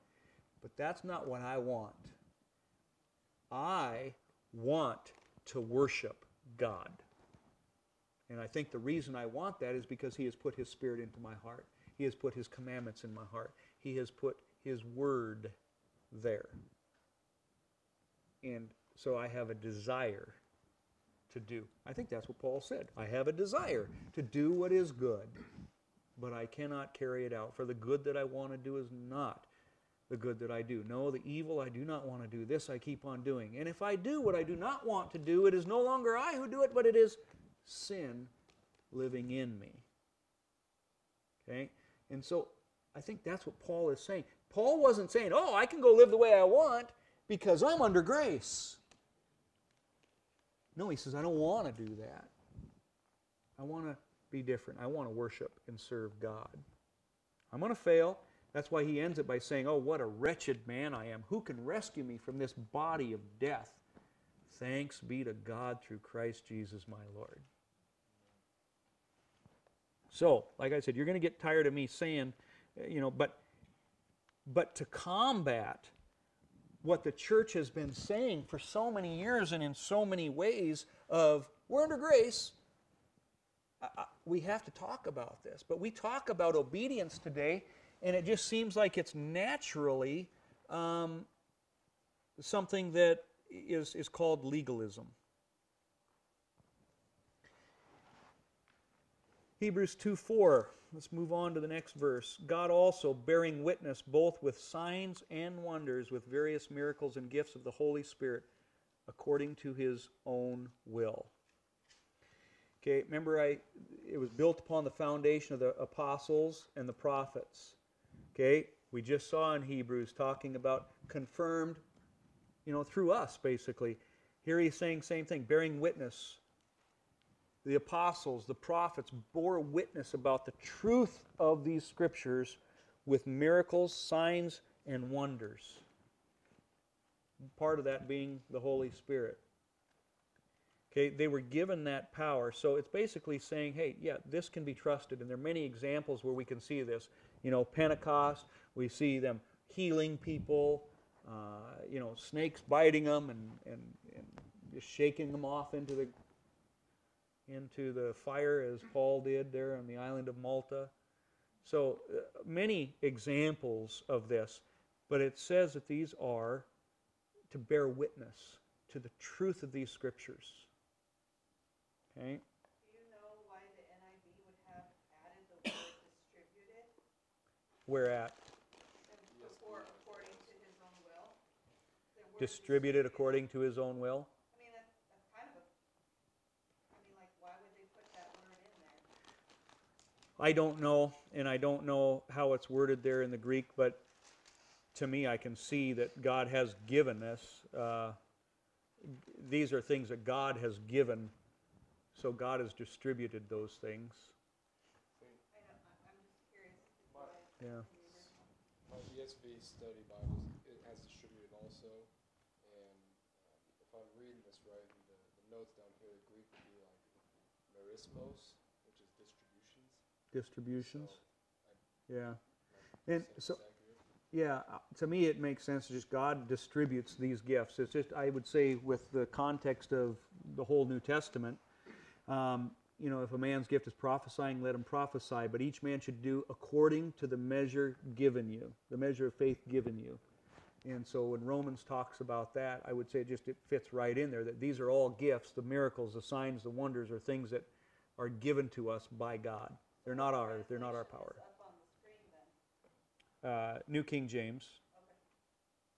But that's not what I want. I want to worship God. And I think the reason I want that is because He has put His Spirit into my heart. He has put His commandments in my heart. He has put His Word there. And so I have a desire to do. I think that's what Paul said. I have a desire to do what is good, but I cannot carry it out. For the good that I want to do is not the good that I do. No, the evil I do not want to do. This I keep on doing. And if I do what I do not want to do, it is no longer I who do it, but it is sin living in me. Okay? And so I think that's what Paul is saying. Paul wasn't saying, oh, I can go live the way I want because I'm under grace. No, he says, I don't want to do that. I want to be different. I want to worship and serve God. I'm going to fail. That's why he ends it by saying, Oh, what a wretched man I am. Who can rescue me from this body of death? Thanks be to God through Christ Jesus my Lord. So, like I said, you're going to get tired of me saying, you know, but but to combat what the church has been saying for so many years and in so many ways of we're under grace, we have to talk about this. But we talk about obedience today, and it just seems like it's naturally um, something that is, is called legalism. Hebrews 2 4. Let's move on to the next verse. God also bearing witness both with signs and wonders, with various miracles and gifts of the Holy Spirit, according to his own will. Okay, remember I it was built upon the foundation of the apostles and the prophets. Okay? We just saw in Hebrews talking about confirmed, you know, through us basically. Here he's saying same thing, bearing witness the apostles, the prophets bore witness about the truth of these scriptures with miracles, signs, and wonders. Part of that being the Holy Spirit. Okay, they were given that power. So it's basically saying, hey, yeah, this can be trusted. And there are many examples where we can see this. You know, Pentecost, we see them healing people, uh, you know, snakes biting them and, and, and just shaking them off into the into the fire as Paul did there on the island of Malta. So, uh, many examples of this, but it says that these are to bear witness to the truth of these scriptures. Okay? Do you know why the NIV would have added the word distributed Where at? before according to his own will? Distributed according to his own will. I mean, that's, that's kind of a, I mean, like, why would they put that word in there? I don't know, and I don't know how it's worded there in the Greek, but to me, I can see that God has given us. Uh, these are things that God has given, so God has distributed those things. I don't, I- I'm just curious My. Yeah. in the original. my ESV study Bible, it has distributed also, and um, if I'm reading this right, the, the notes down here, the Greek would be like merismos, distributions. Yeah. And so, yeah, uh, to me, it makes sense. Just God distributes these gifts. It's just, I would say, with the context of the whole New Testament, um, you know, if a man's gift is prophesying, let him prophesy. But each man should do according to the measure given you, the measure of faith given you. And so when Romans talks about that, I would say it just it fits right in there that these are all gifts, the miracles, the signs, the wonders are things that are given to us by God. They're not ours, they're not our power. Uh, New King James.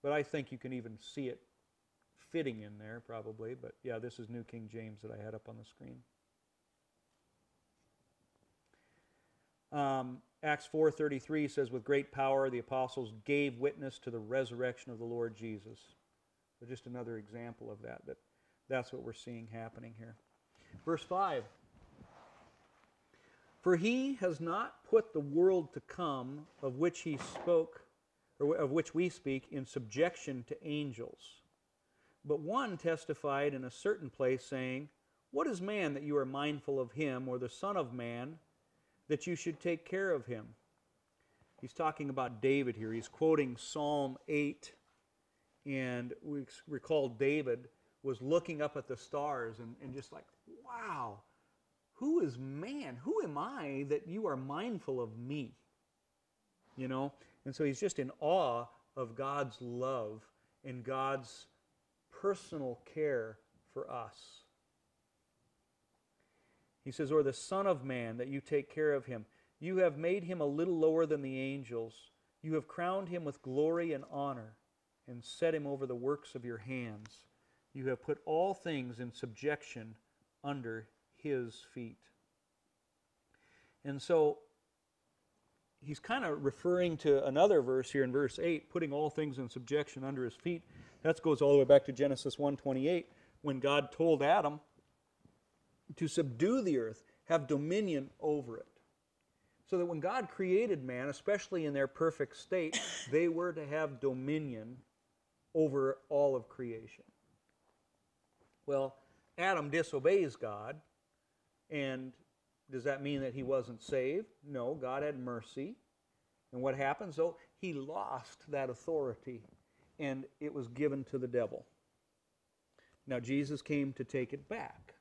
But I think you can even see it fitting in there probably. But yeah, this is New King James that I had up on the screen. Um, Acts 4:33 says, "With great power the apostles gave witness to the resurrection of the Lord Jesus." So just another example of that. That that's what we're seeing happening here. Verse 5. For he has not put the world to come of which he spoke, or of which we speak, in subjection to angels. But one testified in a certain place, saying, What is man that you are mindful of him, or the Son of Man that you should take care of him? He's talking about David here. He's quoting Psalm 8. And we recall David was looking up at the stars and, and just like, wow, who is man? Who am I that you are mindful of me? You know? And so he's just in awe of God's love and God's personal care for us. He says, Or the Son of Man, that you take care of him. You have made him a little lower than the angels. You have crowned him with glory and honor and set him over the works of your hands. You have put all things in subjection under his feet. And so he's kind of referring to another verse here in verse 8, putting all things in subjection under his feet. That goes all the way back to Genesis 1:28 when God told Adam to subdue the earth, have dominion over it. So that when God created man, especially in their perfect state, they were to have dominion over all of creation. Well, Adam disobeys God, and does that mean that he wasn't saved? No, God had mercy. And what happened? So he lost that authority, and it was given to the devil. Now, Jesus came to take it back.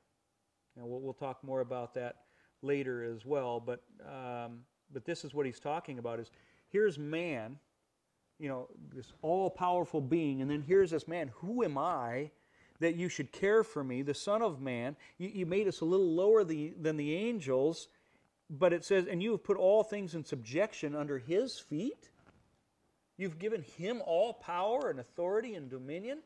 Now, we'll, we'll talk more about that later as well, but, um, but this is what he's talking about is here's man, you know, this all-powerful being, and then here's this man, who am I that you should care for me, the Son of Man? You, you made us a little lower the, than the angels, but it says, and you have put all things in subjection under his feet? You've given him all power and authority and dominion?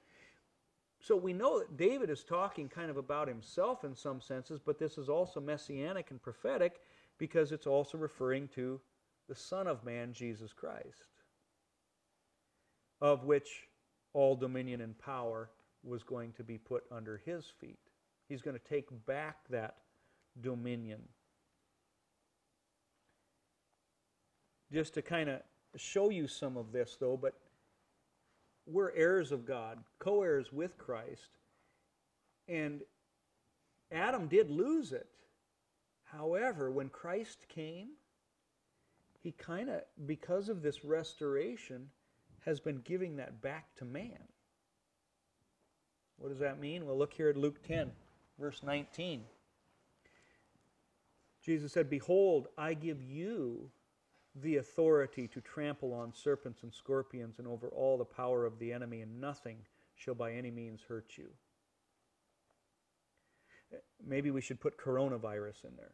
So we know that David is talking kind of about himself in some senses, but this is also messianic and prophetic because it's also referring to the Son of Man, Jesus Christ, of which all dominion and power was going to be put under his feet. He's going to take back that dominion. Just to kind of show you some of this, though, but we're heirs of God, co heirs with Christ. And Adam did lose it. However, when Christ came, he kind of, because of this restoration, has been giving that back to man. What does that mean? Well, look here at Luke 10, verse 19. Jesus said, Behold, I give you the authority to trample on serpents and scorpions and over all the power of the enemy, and nothing shall by any means hurt you. Maybe we should put coronavirus in there.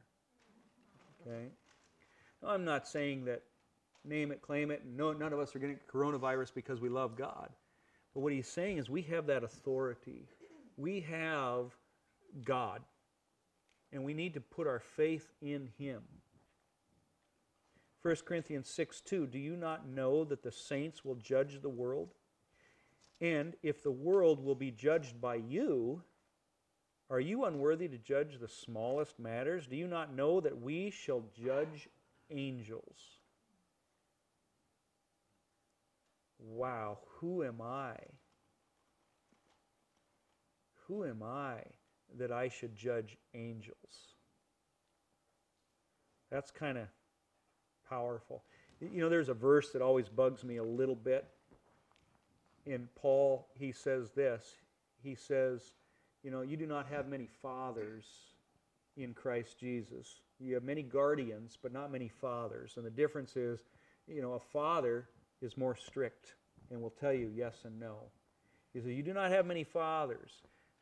Okay? Now, I'm not saying that name it, claim it, no, none of us are getting coronavirus because we love God. But what he's saying is we have that authority. We have God. And we need to put our faith in him. 1 Corinthians 6 2 Do you not know that the saints will judge the world? And if the world will be judged by you, are you unworthy to judge the smallest matters? Do you not know that we shall judge angels? Wow, who am I? Who am I that I should judge angels? That's kind of powerful. You know, there's a verse that always bugs me a little bit. In Paul, he says this. He says, you know, you do not have many fathers in Christ Jesus. You have many guardians, but not many fathers. And the difference is, you know, a father is more strict and will tell you yes and no. He says, You do not have many fathers.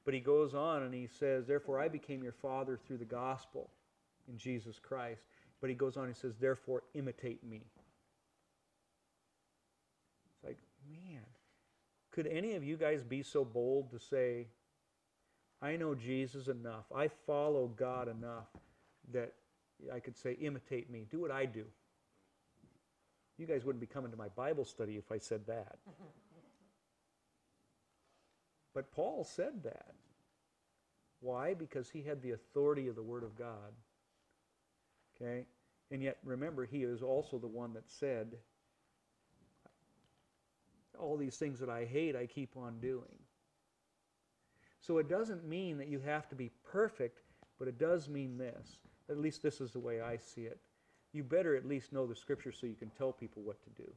But he goes on and he says, Therefore I became your father through the gospel in Jesus Christ. But he goes on and says, Therefore imitate me. It's like, man, could any of you guys be so bold to say, I know Jesus enough, I follow God enough that I could say, imitate me, do what I do? You guys wouldn't be coming to my Bible study if I said that. But Paul said that. Why? Because he had the authority of the Word of God. Okay? And yet, remember, he is also the one that said, All these things that I hate, I keep on doing. So it doesn't mean that you have to be perfect, but it does mean this. At least this is the way I see it. You better at least know the Scripture so you can tell people what to do.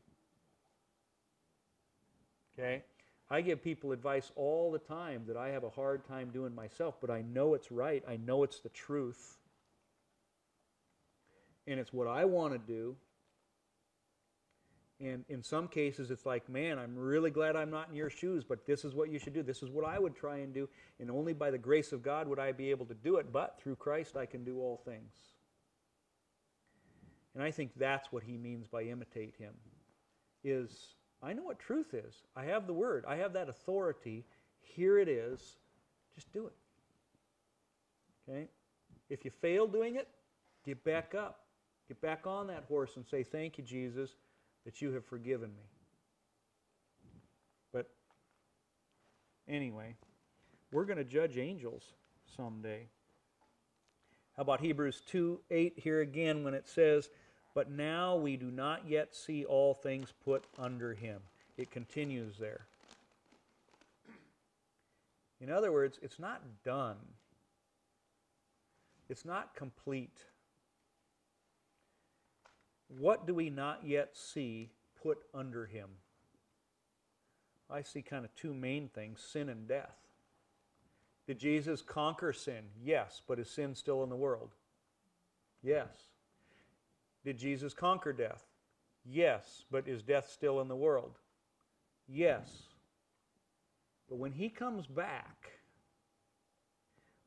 Okay? I give people advice all the time that I have a hard time doing myself, but I know it's right. I know it's the truth. And it's what I want to do. And in some cases, it's like, man, I'm really glad I'm not in your shoes, but this is what you should do. This is what I would try and do. And only by the grace of God would I be able to do it, but through Christ I can do all things. And I think that's what he means by imitate him. Is I know what truth is. I have the word. I have that authority. Here it is. Just do it. Okay? If you fail doing it, get back up. Get back on that horse and say, Thank you, Jesus, that you have forgiven me. But anyway, we're going to judge angels someday. How about Hebrews 2 8 here again when it says, But now we do not yet see all things put under him. It continues there. In other words, it's not done, it's not complete. What do we not yet see put under him? I see kind of two main things sin and death. Did Jesus conquer sin? Yes, but is sin still in the world? Yes. Did Jesus conquer death? Yes, but is death still in the world? Yes. But when he comes back,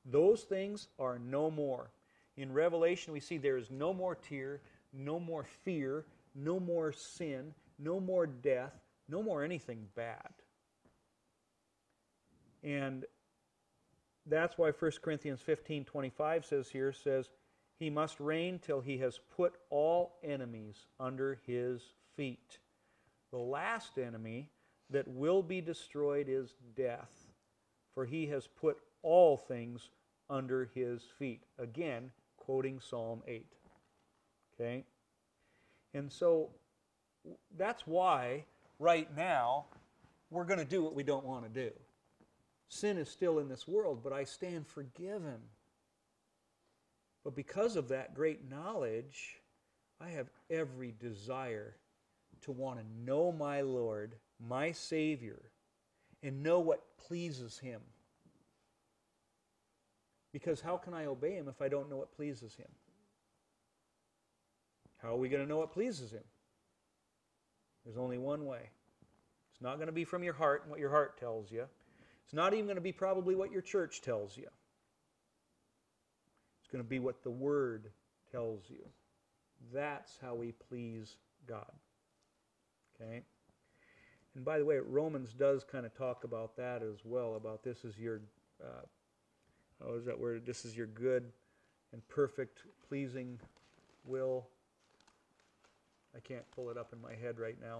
those things are no more. In Revelation, we see there is no more tear, no more fear, no more sin, no more death, no more anything bad. And that's why 1 Corinthians 15 25 says here, says, He must reign till he has put all enemies under his feet. The last enemy that will be destroyed is death, for he has put all things under his feet. Again, quoting Psalm 8. Okay? And so that's why right now we're going to do what we don't want to do. Sin is still in this world, but I stand forgiven. But because of that great knowledge, I have every desire to want to know my Lord, my Savior, and know what pleases Him. Because how can I obey Him if I don't know what pleases Him? How are we going to know what pleases Him? There's only one way. It's not going to be from your heart and what your heart tells you. It's not even going to be probably what your church tells you. It's going to be what the Word tells you. That's how we please God. Okay? And by the way, Romans does kind of talk about that as well. About this is your, uh, how is that word? This is your good and perfect, pleasing will. I can't pull it up in my head right now.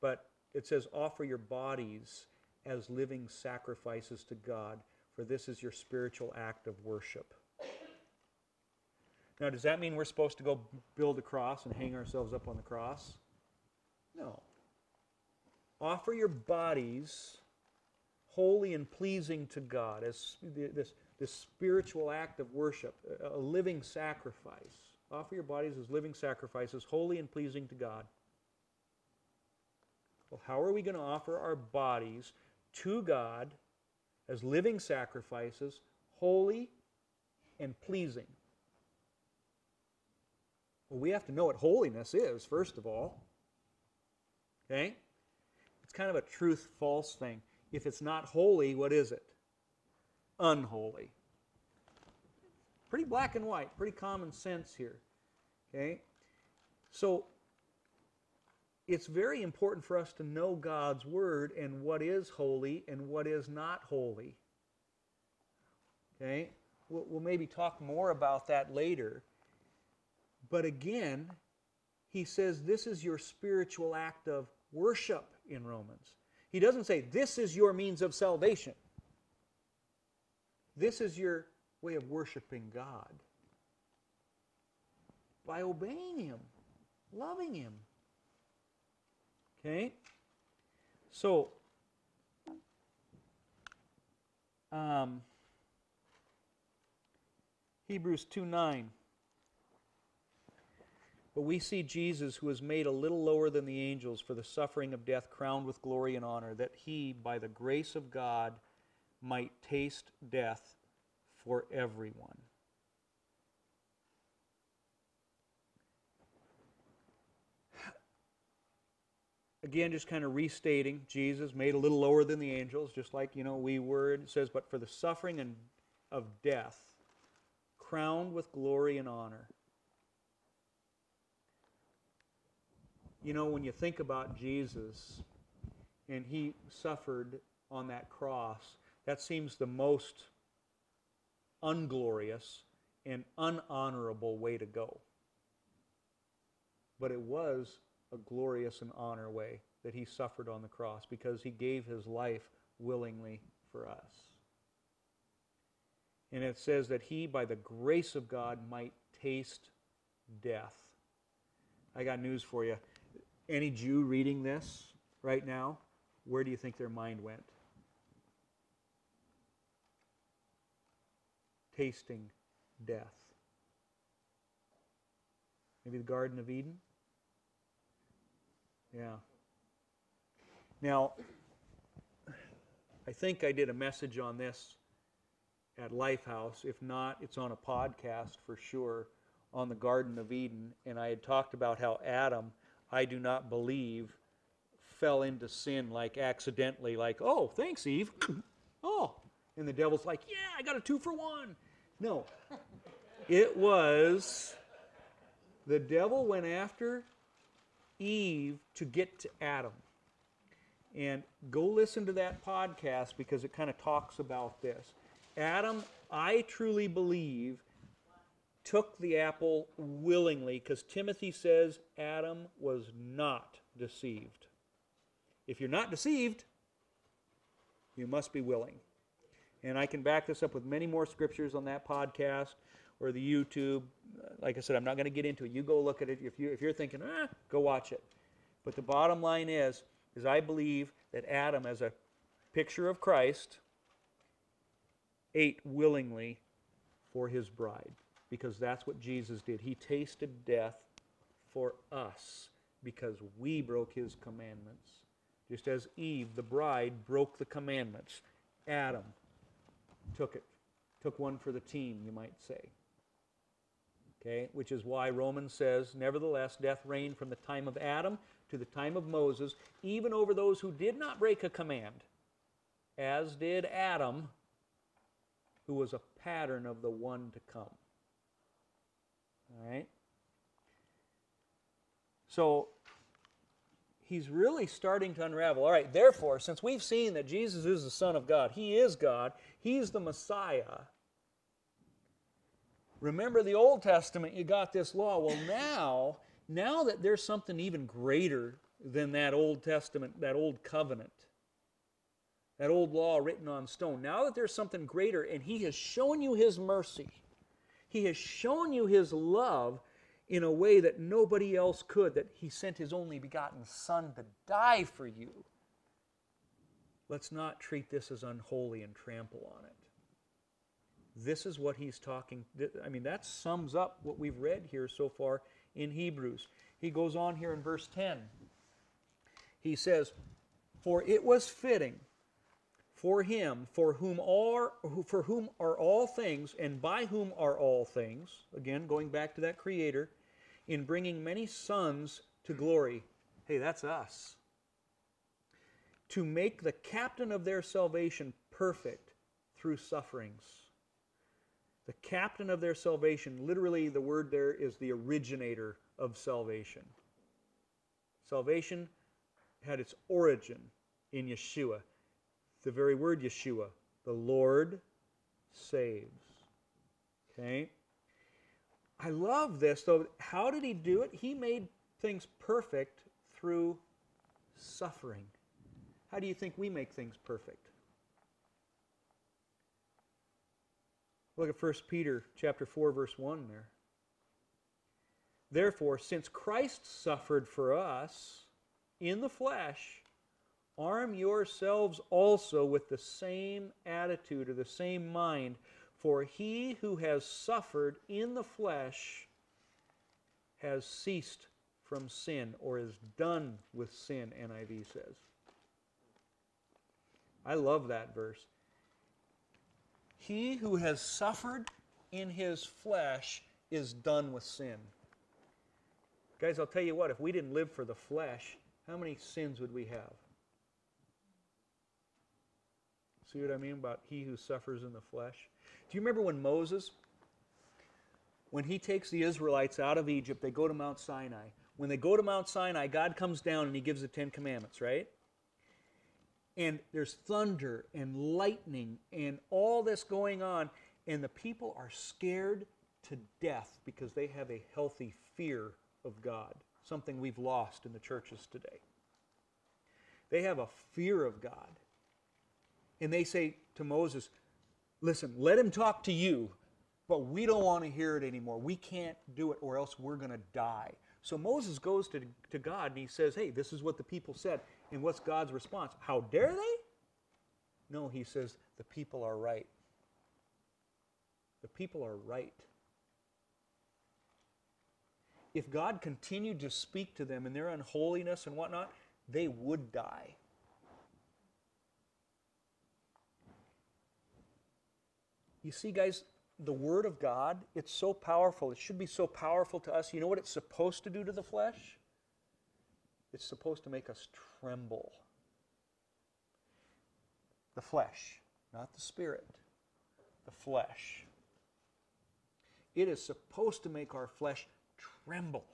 But it says, offer your bodies as living sacrifices to God, for this is your spiritual act of worship. Now, does that mean we're supposed to go build a cross and hang ourselves up on the cross? No. Offer your bodies holy and pleasing to God as this, this spiritual act of worship, a living sacrifice. Offer your bodies as living sacrifices, holy and pleasing to God. Well, how are we going to offer our bodies to God as living sacrifices, holy and pleasing? Well, we have to know what holiness is, first of all. Okay? It's kind of a truth false thing. If it's not holy, what is it? Unholy. Pretty black and white, pretty common sense here. Okay? So, it's very important for us to know God's Word and what is holy and what is not holy. Okay? We'll, we'll maybe talk more about that later. But again, he says this is your spiritual act of worship in Romans. He doesn't say this is your means of salvation. This is your way of worshiping God by obeying Him, loving Him. Okay? So, um, Hebrews 2 9. But we see Jesus, who was made a little lower than the angels for the suffering of death, crowned with glory and honor, that he, by the grace of God, might taste death for everyone. Again, just kind of restating, Jesus made a little lower than the angels, just like you know we were. It says, but for the suffering and of death, crowned with glory and honor. You know, when you think about Jesus and he suffered on that cross, that seems the most unglorious and unhonorable way to go. But it was a glorious and honor way that he suffered on the cross because he gave his life willingly for us. And it says that he, by the grace of God, might taste death. I got news for you. Any Jew reading this right now, where do you think their mind went? Tasting death. Maybe the Garden of Eden? Yeah. Now, I think I did a message on this at Lifehouse. If not, it's on a podcast for sure on the Garden of Eden. And I had talked about how Adam, I do not believe, fell into sin like accidentally, like, oh, thanks, Eve. oh. And the devil's like, yeah, I got a two for one. No. It was the devil went after Eve to get to Adam. And go listen to that podcast because it kind of talks about this. Adam, I truly believe, took the apple willingly because Timothy says Adam was not deceived. If you're not deceived, you must be willing. And I can back this up with many more scriptures on that podcast or the YouTube. Like I said, I'm not going to get into it. You go look at it. If, you, if you're thinking, ah, go watch it. But the bottom line is, is I believe that Adam, as a picture of Christ, ate willingly for his bride because that's what Jesus did. He tasted death for us because we broke his commandments. Just as Eve, the bride, broke the commandments, Adam took it, took one for the team, you might say. Okay, which is why Romans says, Nevertheless, death reigned from the time of Adam to the time of Moses, even over those who did not break a command, as did Adam, who was a pattern of the one to come. All right? So, he's really starting to unravel. All right, therefore, since we've seen that Jesus is the Son of God, He is God, He's the Messiah. Remember the Old Testament, you got this law. Well, now, now that there's something even greater than that Old Testament, that Old covenant, that old law written on stone, now that there's something greater, and He has shown you His mercy, He has shown you His love in a way that nobody else could, that He sent His only begotten Son to die for you. Let's not treat this as unholy and trample on it. This is what he's talking. I mean, that sums up what we've read here so far in Hebrews. He goes on here in verse 10. He says, For it was fitting for him, for whom are for whom are all things, and by whom are all things, again going back to that creator, in bringing many sons to glory. Hey, that's us. To make the captain of their salvation perfect through sufferings the captain of their salvation. Literally, the word there is the originator of salvation. Salvation had its origin in Yeshua. The very word Yeshua, the Lord saves. Okay? I love this, though. How did he do it? He made things perfect through suffering. How do you think we make things perfect? Look at 1 Peter chapter 4 verse 1 there. Therefore, since Christ suffered for us in the flesh, arm yourselves also with the same attitude or the same mind, for he who has suffered in the flesh has ceased from sin or is done with sin, NIV says. I love that verse. He who has suffered in his flesh is done with sin. Guys, I'll tell you what, if we didn't live for the flesh, how many sins would we have? See what I mean about he who suffers in the flesh? Do you remember when Moses, when he takes the Israelites out of Egypt, they go to Mount Sinai. When they go to Mount Sinai, God comes down and he gives the Ten Commandments, right? and there's thunder and lightning and all this going on, and the people are scared to death because they have a healthy fear of God, something we've lost in the churches today. They have a fear of God. And they say to Moses, Listen, let him talk to you, but we don't want to hear it anymore. We can't do it, or else we're going to die. So Moses goes to, to God and he says, Hey, this is what the people said. And what's God's response? How dare they? No, he says, the people are right. The people are right. If God continued to speak to them in their unholiness and whatnot, they would die. You see, guys, the Word of God, it's so powerful. It should be so powerful to us. You know what it's supposed to do to the flesh? It's supposed to make us tremble. The flesh, not the spirit, the flesh. It is supposed to make our flesh tremble.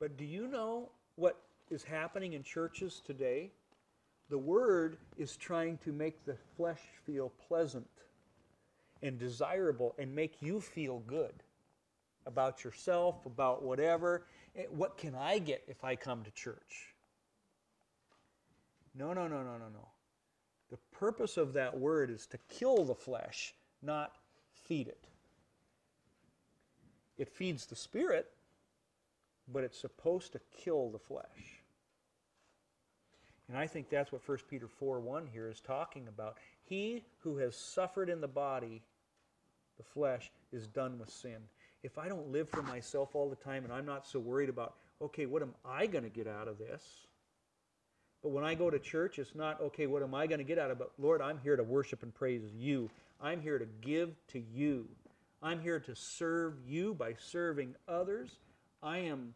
But do you know what is happening in churches today? The Word is trying to make the flesh feel pleasant and desirable and make you feel good about yourself, about whatever. Eh, what can I get if I come to church? No, no, no, no, no, no. The purpose of that word is to kill the flesh, not feed it. It feeds the spirit, but it's supposed to kill the flesh. And I think that's what 1 Peter 4 1 here is talking about. He who has suffered in the body, the flesh, is done with sin if I don't live for myself all the time and I'm not so worried about, okay, what am I going to get out of this? But when I go to church, it's not, okay, what am I going to get out of it? Lord, I'm here to worship and praise you. I'm here to give to you. I'm here to serve you by serving others. I am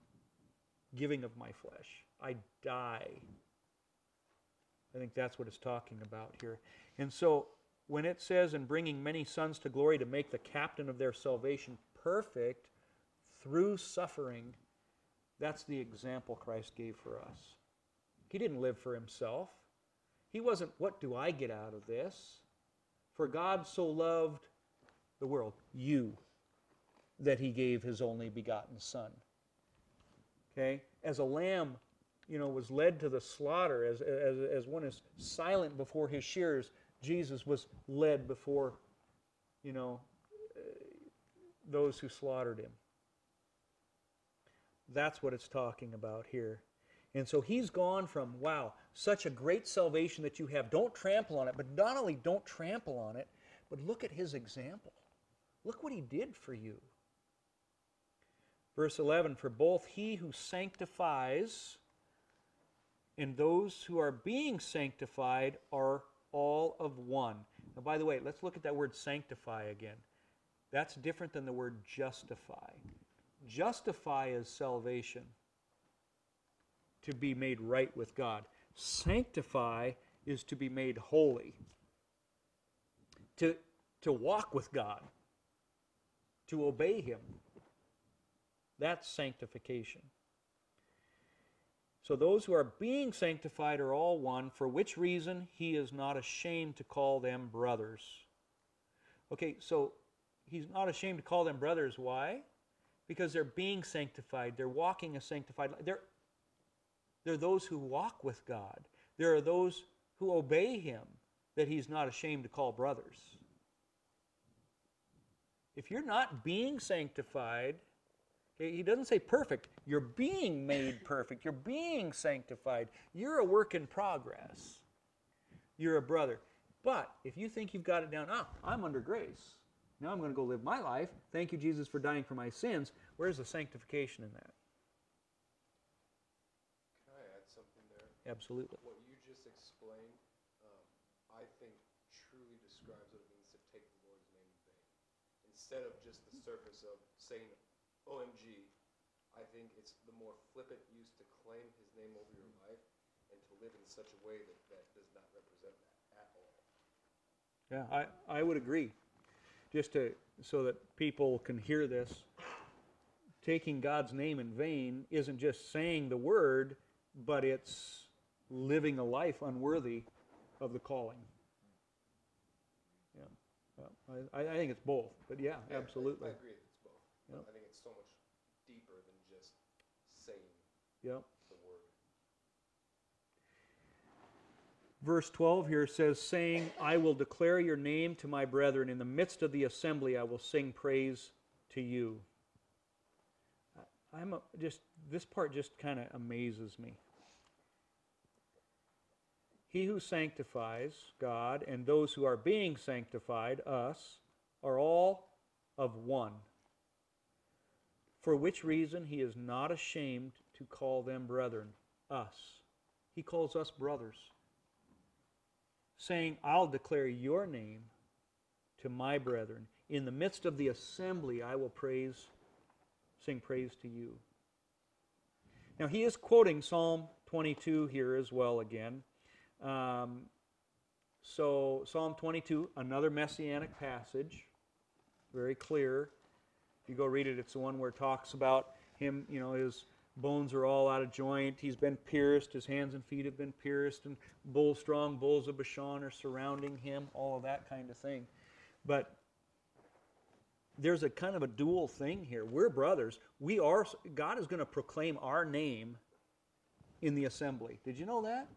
giving of my flesh. I die. I think that's what it's talking about here. And so when it says, in bringing many sons to glory to make the captain of their salvation perfect through suffering, that's the example Christ gave for us. He didn't live for himself. He wasn't, what do I get out of this? For God so loved the world, you, that he gave his only begotten Son. Okay? As a lamb, you know, was led to the slaughter, as, as, as one is silent before his shears, Jesus was led before, you know, uh, those who slaughtered him. That's what it's talking about here. And so he's gone from, wow, such a great salvation that you have. Don't trample on it. But not only don't trample on it, but look at his example. Look what he did for you. Verse 11 For both he who sanctifies and those who are being sanctified are all of one. Now, by the way, let's look at that word sanctify again. That's different than the word justify. Justify is salvation, to be made right with God. Sanctify is to be made holy, to, to walk with God, to obey Him. That's sanctification. So those who are being sanctified are all one, for which reason he is not ashamed to call them brothers. Okay, so he's not ashamed to call them brothers. Why? Because they're being sanctified. They're walking a sanctified life. They're, they're those who walk with God. There are those who obey him that he's not ashamed to call brothers. If you're not being sanctified, he doesn't say perfect. You're being made perfect. You're being sanctified. You're a work in progress. You're a brother. But if you think you've got it down, ah, I'm under grace. Now I'm going to go live my life. Thank you, Jesus, for dying for my sins. Where's the sanctification in that? Can I add something there? Absolutely. What you just explained, um, I think truly describes what it means to take the Lord's name in vain. Instead of just the surface of saying OMG, I think it's the more flippant use to claim his name over your life and to live in such a way that that does not represent that at all. Yeah, I, I would agree. Just to so that people can hear this, taking God's name in vain isn't just saying the word, but it's living a life unworthy of the calling. Yeah, yeah. I, I think it's both, but yeah, Yeah, absolutely. I, agree it's both. but Yep. I think it's so much deeper than just saying Yep. Verse 12 here says, saying, I will declare your name to my brethren. In the midst of the assembly, I will sing praise to you. I'm a, just, this part just kind of amazes me. He who sanctifies, God, and those who are being sanctified, us, are all of one. For which reason he is not ashamed to call them brethren, us. He calls us brothers saying, I'll declare your name to my brethren. In the midst of the assembly, I will praise, sing praise to you. Now, he is quoting Psalm 22 here as well again. Um, so, Psalm 22, another messianic passage, very clear. If you go read it, it's the one where it talks about him, you know, his bones are all out of joint. He's been pierced. His hands and feet have been pierced, and bull, strong bulls of Bashan are surrounding him. All of that kind of thing. But there's a kind of a dual thing here. We're brothers. We are. God is going to proclaim our name in the assembly. Did you know that?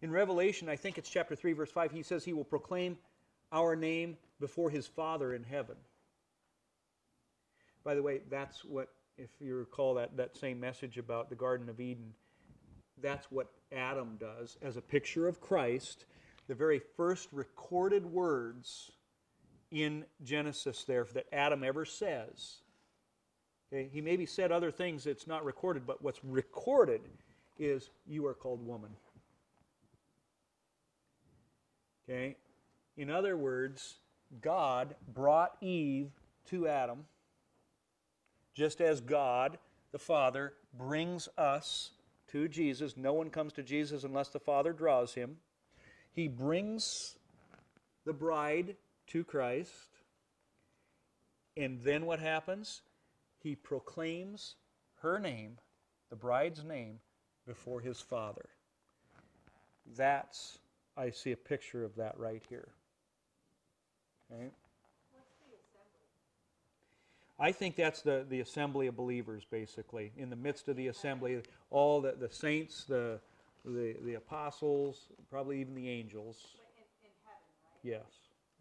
In Revelation, I think it's chapter 3, verse 5, he says he will proclaim our name before his Father in heaven. By the way, that's what if you recall that, that same message about the Garden of Eden, that's what Adam does as a picture of Christ. The very first recorded words in Genesis there that Adam ever says. Okay, he maybe said other things that's not recorded, but what's recorded is you are called woman. Okay? In other words, God brought Eve to Adam, just as God, the Father, brings us to Jesus. No one comes to Jesus unless the Father draws him. He brings the bride to Christ. And then what happens? He proclaims her name, the bride's name, before his Father. That's, I see a picture of that right here. Okay? I think that's the, the assembly of believers, basically. In the midst of the assembly, all the, the saints, the, the, the apostles, probably even the angels. In, in heaven, right? Yes.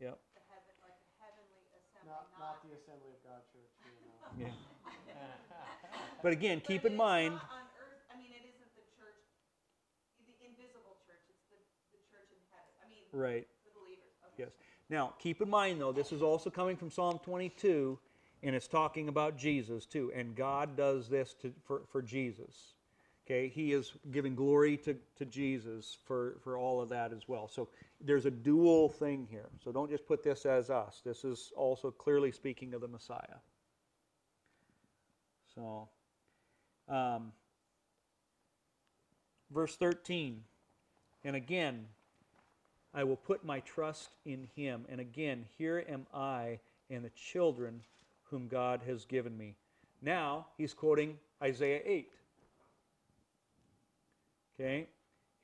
Yep. The heaven, like the heavenly assembly, Not, not. not the Assembly of God Church, you know. Yeah. But again, keep in mind. not On earth, I mean, it isn't the church, the invisible church, it's the, the church in heaven, I mean, Right. the believers, okay. Yes. Now, keep in mind, though, this is also coming from Psalm 22, and it's talking about Jesus, too. And God does this to, for, for Jesus. Okay? He is giving glory to, to Jesus for, for all of that as well. So there's a dual thing here. So don't just put this as us. This is also clearly speaking of the Messiah. So, um, verse 13. And again, I will put my trust in him. And again, here am I and the children whom God has given me. Now, he's quoting Isaiah 8. Okay?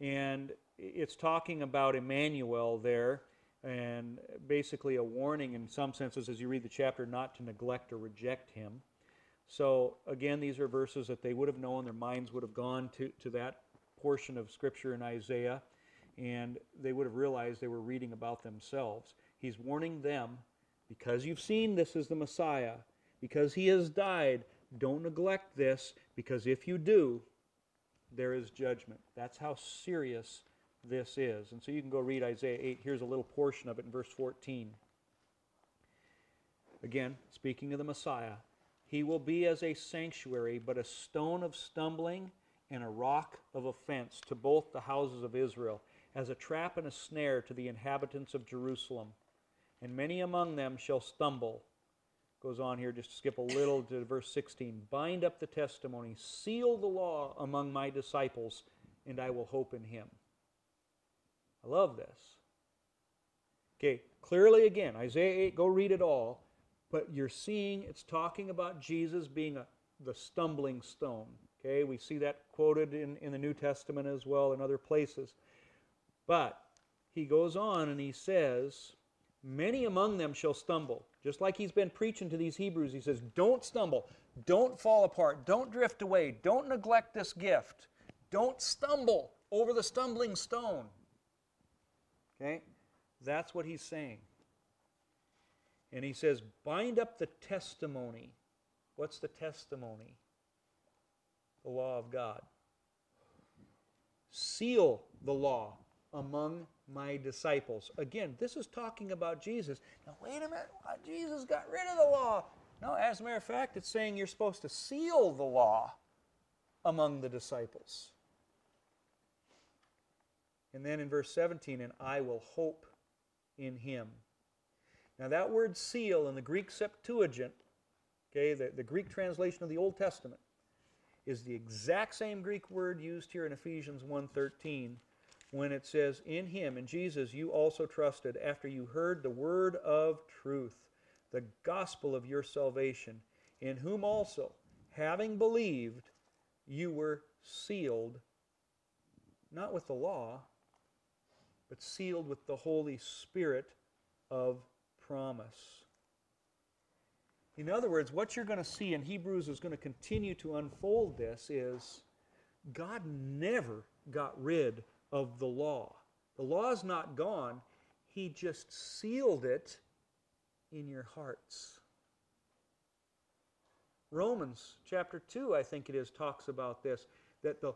And it's talking about Emmanuel there, and basically a warning in some senses as you read the chapter not to neglect or reject him. So, again, these are verses that they would have known, their minds would have gone to, to that portion of Scripture in Isaiah and they would have realized they were reading about themselves. He's warning them because you've seen this is the Messiah, because he has died, don't neglect this, because if you do, there is judgment. That's how serious this is. And so you can go read Isaiah 8. Here's a little portion of it in verse 14. Again, speaking of the Messiah, he will be as a sanctuary, but a stone of stumbling and a rock of offense to both the houses of Israel as a trap and a snare to the inhabitants of Jerusalem. And many among them shall stumble. Goes on here, just to skip a little to verse 16. Bind up the testimony, seal the law among my disciples, and I will hope in him. I love this. Okay, clearly again, Isaiah 8, go read it all. But you're seeing it's talking about Jesus being a, the stumbling stone. Okay, we see that quoted in, in the New Testament as well in other places. But he goes on and he says, Many among them shall stumble. Just like he's been preaching to these Hebrews, he says, Don't stumble. Don't fall apart. Don't drift away. Don't neglect this gift. Don't stumble over the stumbling stone. Okay? That's what he's saying. And he says, Bind up the testimony. What's the testimony? The law of God. Seal the law among my disciples. Again, this is talking about Jesus. Now, wait a minute. Jesus got rid of the law. No, as a matter of fact, it's saying you're supposed to seal the law among the disciples. And then in verse 17, and I will hope in him. Now, that word seal in the Greek Septuagint, okay, the, the Greek translation of the Old Testament, is the exact same Greek word used here in Ephesians 1:13 when it says, In him, in Jesus, you also trusted after you heard the word of truth, the gospel of your salvation, in whom also, having believed, you were sealed, not with the law, but sealed with the Holy Spirit of promise. In other words, what you're going to see, in Hebrews is going to continue to unfold this, is God never got rid of the law. The law is not gone, He just sealed it in your hearts. Romans chapter 2, I think it is, talks about this that the, uh,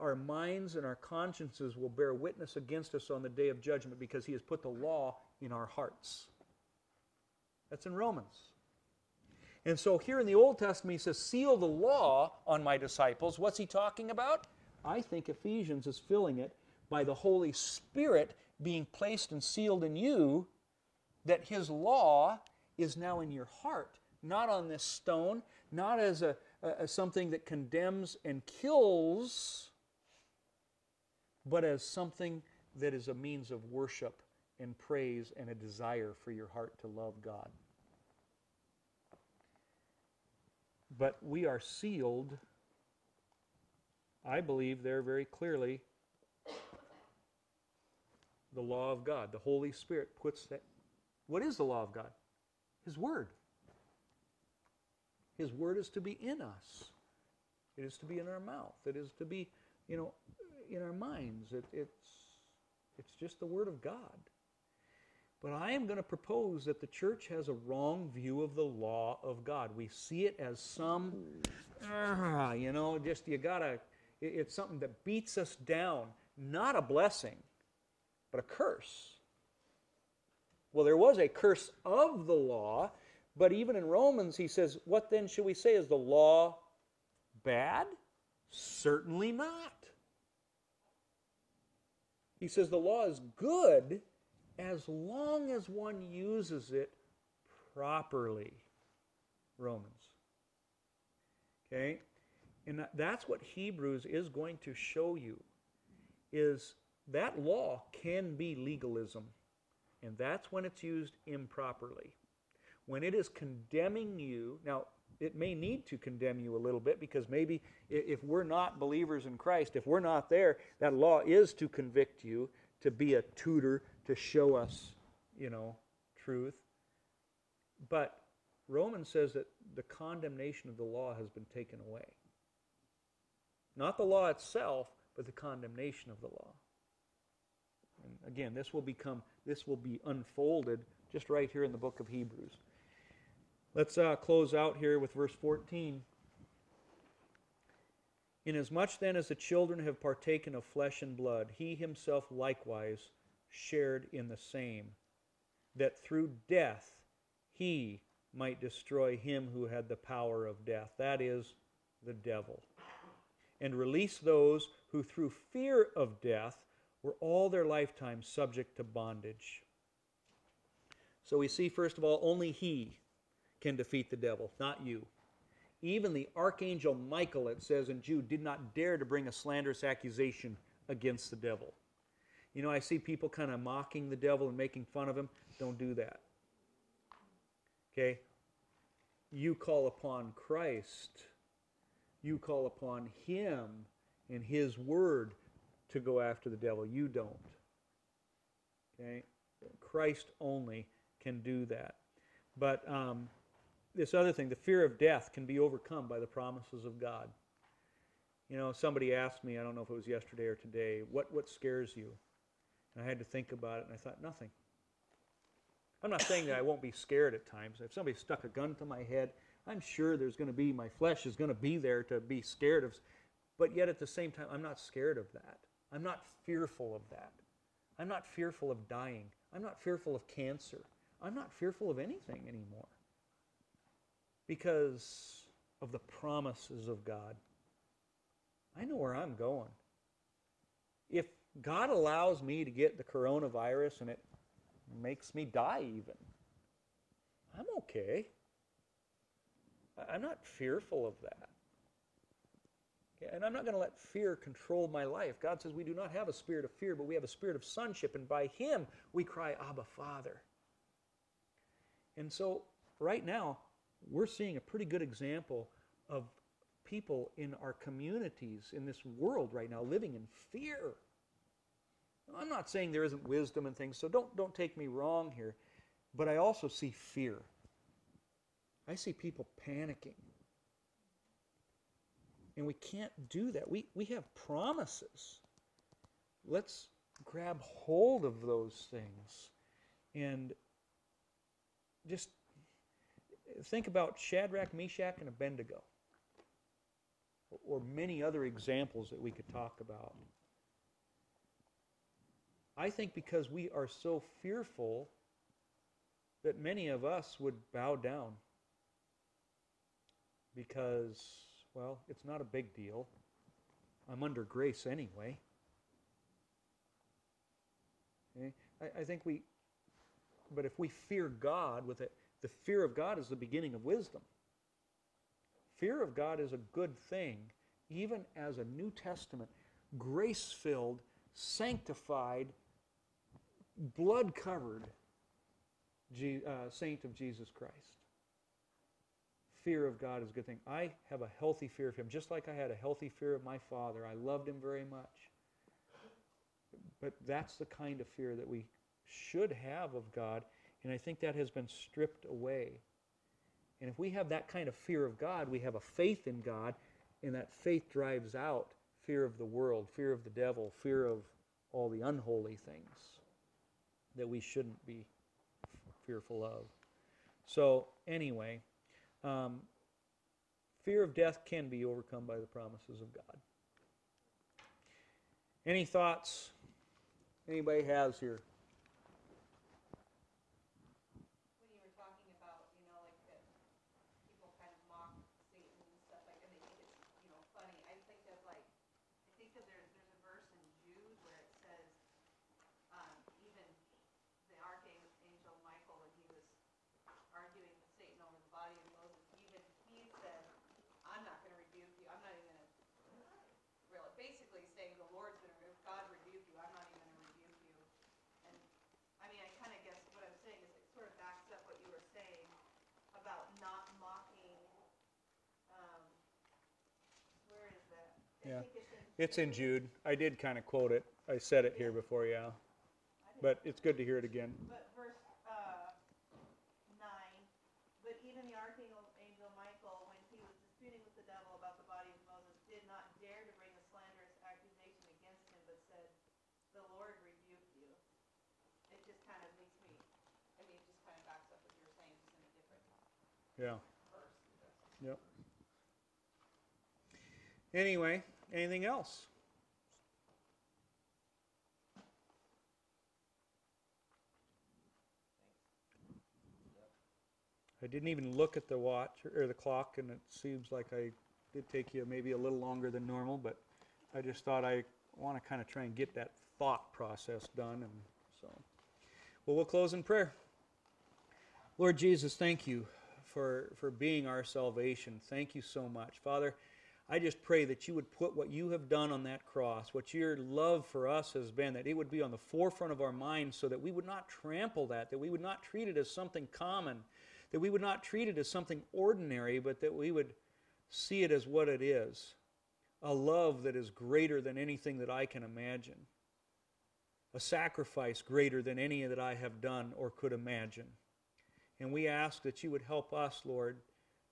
our minds and our consciences will bear witness against us on the day of judgment because He has put the law in our hearts. That's in Romans. And so here in the Old Testament, he says, Seal the law on my disciples. What's he talking about? I think Ephesians is filling it by the Holy Spirit being placed and sealed in you that his law is now in your heart, not on this stone, not as a, a, something that condemns and kills, but as something that is a means of worship and praise and a desire for your heart to love God. But we are sealed, I believe there very clearly, the law of God. The Holy Spirit puts that. What is the law of God? His Word. His Word is to be in us. It is to be in our mouth. It is to be, you know, in our minds. It, it's, it's just the Word of God. But I am going to propose that the church has a wrong view of the law of God. We see it as some, ah, you know, just you got to, it's something that beats us down, not a blessing, but a curse. Well, there was a curse of the law, but even in Romans, he says, What then should we say? Is the law bad? Certainly not. He says the law is good as long as one uses it properly. Romans. Okay? And that's what Hebrews is going to show you is that law can be legalism. And that's when it's used improperly. When it is condemning you, now it may need to condemn you a little bit because maybe if we're not believers in Christ, if we're not there, that law is to convict you, to be a tutor, to show us, you know, truth. But Romans says that the condemnation of the law has been taken away. Not the law itself, but the condemnation of the law. And again, this will become this will be unfolded just right here in the book of Hebrews. Let's uh, close out here with verse 14. Inasmuch then as the children have partaken of flesh and blood, he himself likewise shared in the same, that through death he might destroy him who had the power of death, that is, the devil, and release those who through fear of death were all their lifetime subject to bondage. So we see, first of all, only he can defeat the devil, not you. Even the archangel Michael, it says in Jude, did not dare to bring a slanderous accusation against the devil. You know, I see people kind of mocking the devil and making fun of him. Don't do that. Okay? You call upon Christ. You call upon Him and His Word to go after the devil. You don't. Okay? Christ only can do that. But um, this other thing, the fear of death, can be overcome by the promises of God. You know, somebody asked me, I don't know if it was yesterday or today, what, what scares you? And I had to think about it, and I thought, nothing. I'm not saying that I won't be scared at times. If somebody stuck a gun to my head, I'm sure there's going to be, my flesh is going to be there to be scared of. But yet at the same time, I'm not scared of that. I'm not fearful of that. I'm not fearful of dying. I'm not fearful of cancer. I'm not fearful of anything anymore because of the promises of God. I know where I'm going. If God allows me to get the coronavirus and it makes me die, even, I'm okay. I'm not fearful of that. And I'm not going to let fear control my life. God says we do not have a spirit of fear, but we have a spirit of sonship, and by Him we cry, Abba, Father. And so, right now, we're seeing a pretty good example of people in our communities, in this world right now, living in fear. I'm not saying there isn't wisdom and things, so don't, don't take me wrong here, but I also see fear. I see people panicking. And we can't do that. We, we have promises. Let's grab hold of those things and just think about Shadrach, Meshach, and Abednego, or many other examples that we could talk about. I think because we are so fearful that many of us would bow down because, well, it's not a big deal. I'm under grace anyway. Okay? I, I think we but if we fear God with it, the fear of God is the beginning of wisdom. Fear of God is a good thing, even as a New Testament, grace filled, sanctified, blood covered uh, saint of Jesus Christ. Fear of God is a good thing. I have a healthy fear of Him, just like I had a healthy fear of my Father. I loved Him very much. But that's the kind of fear that we should have of God, and I think that has been stripped away. And if we have that kind of fear of God, we have a faith in God, and that faith drives out fear of the world, fear of the devil, fear of all the unholy things that we shouldn't be fearful of. So, anyway, um, fear of death can be overcome by the promises of God. Any thoughts anybody has here? When you were talking about, you know, like that people kind of mock Satan and stuff like, and they think it's, you know, funny. I think of like, I think of there's, there's a verse in Jude where it says, um, even the archangel Michael, when he was arguing with Satan over the body of Moses, even he said, I'm not gonna rebuke you, I'm not even gonna, really, basically saying the Lord's gonna, if God rebuke you, I'm not even gonna rebuke you. And, I mean, I kinda guess what I'm saying is it sort of backs up what you were saying about not mocking, um, where is that? I Yeah. it's in. Jude. I did kind of quote it. I said it here before, yeah. But it's good to hear it again. But verse, uh, nine, but even the archangel angel Michael, when he was disputing with the devil about the body of Moses, did not dare to bring a slanderous accusation against him, but said, the Lord rebuke you. It just kind of makes me, I mean, it just kind of backs up what you were saying, just in a different Yeah. verse. Yep. Anyway, anything else? I didn't even look at the watch or the clock, and it seems like I did take you maybe a little longer than normal, but I just thought I want to kind of try and get that thought process done, and so. Well, we'll close in prayer. Lord Jesus, thank you for, for being our salvation. Thank you so much. Father, I just pray that you would put what you have done on that cross, what your love for us has been, that it would be on the forefront of our minds so that we would not trample that, that we would not treat it as something common, that we would not treat it as something ordinary, but that we would see it as what it is a love that is greater than anything that I can imagine, a sacrifice greater than any that I have done or could imagine. And we ask that you would help us, Lord,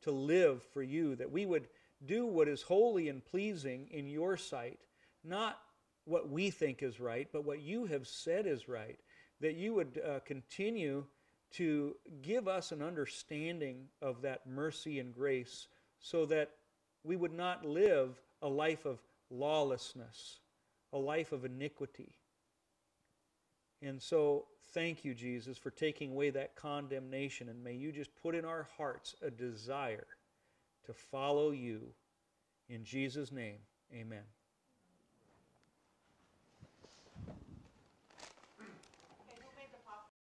to live for you, that we would do what is holy and pleasing in your sight, not what we think is right, but what you have said is right. That you would uh, continue to give us an understanding of that mercy and grace so that we would not live a life of lawlessness, a life of iniquity. And so, thank you, Jesus, for taking away that condemnation. And may you just put in our hearts a desire to follow you. In Jesus' name, amen.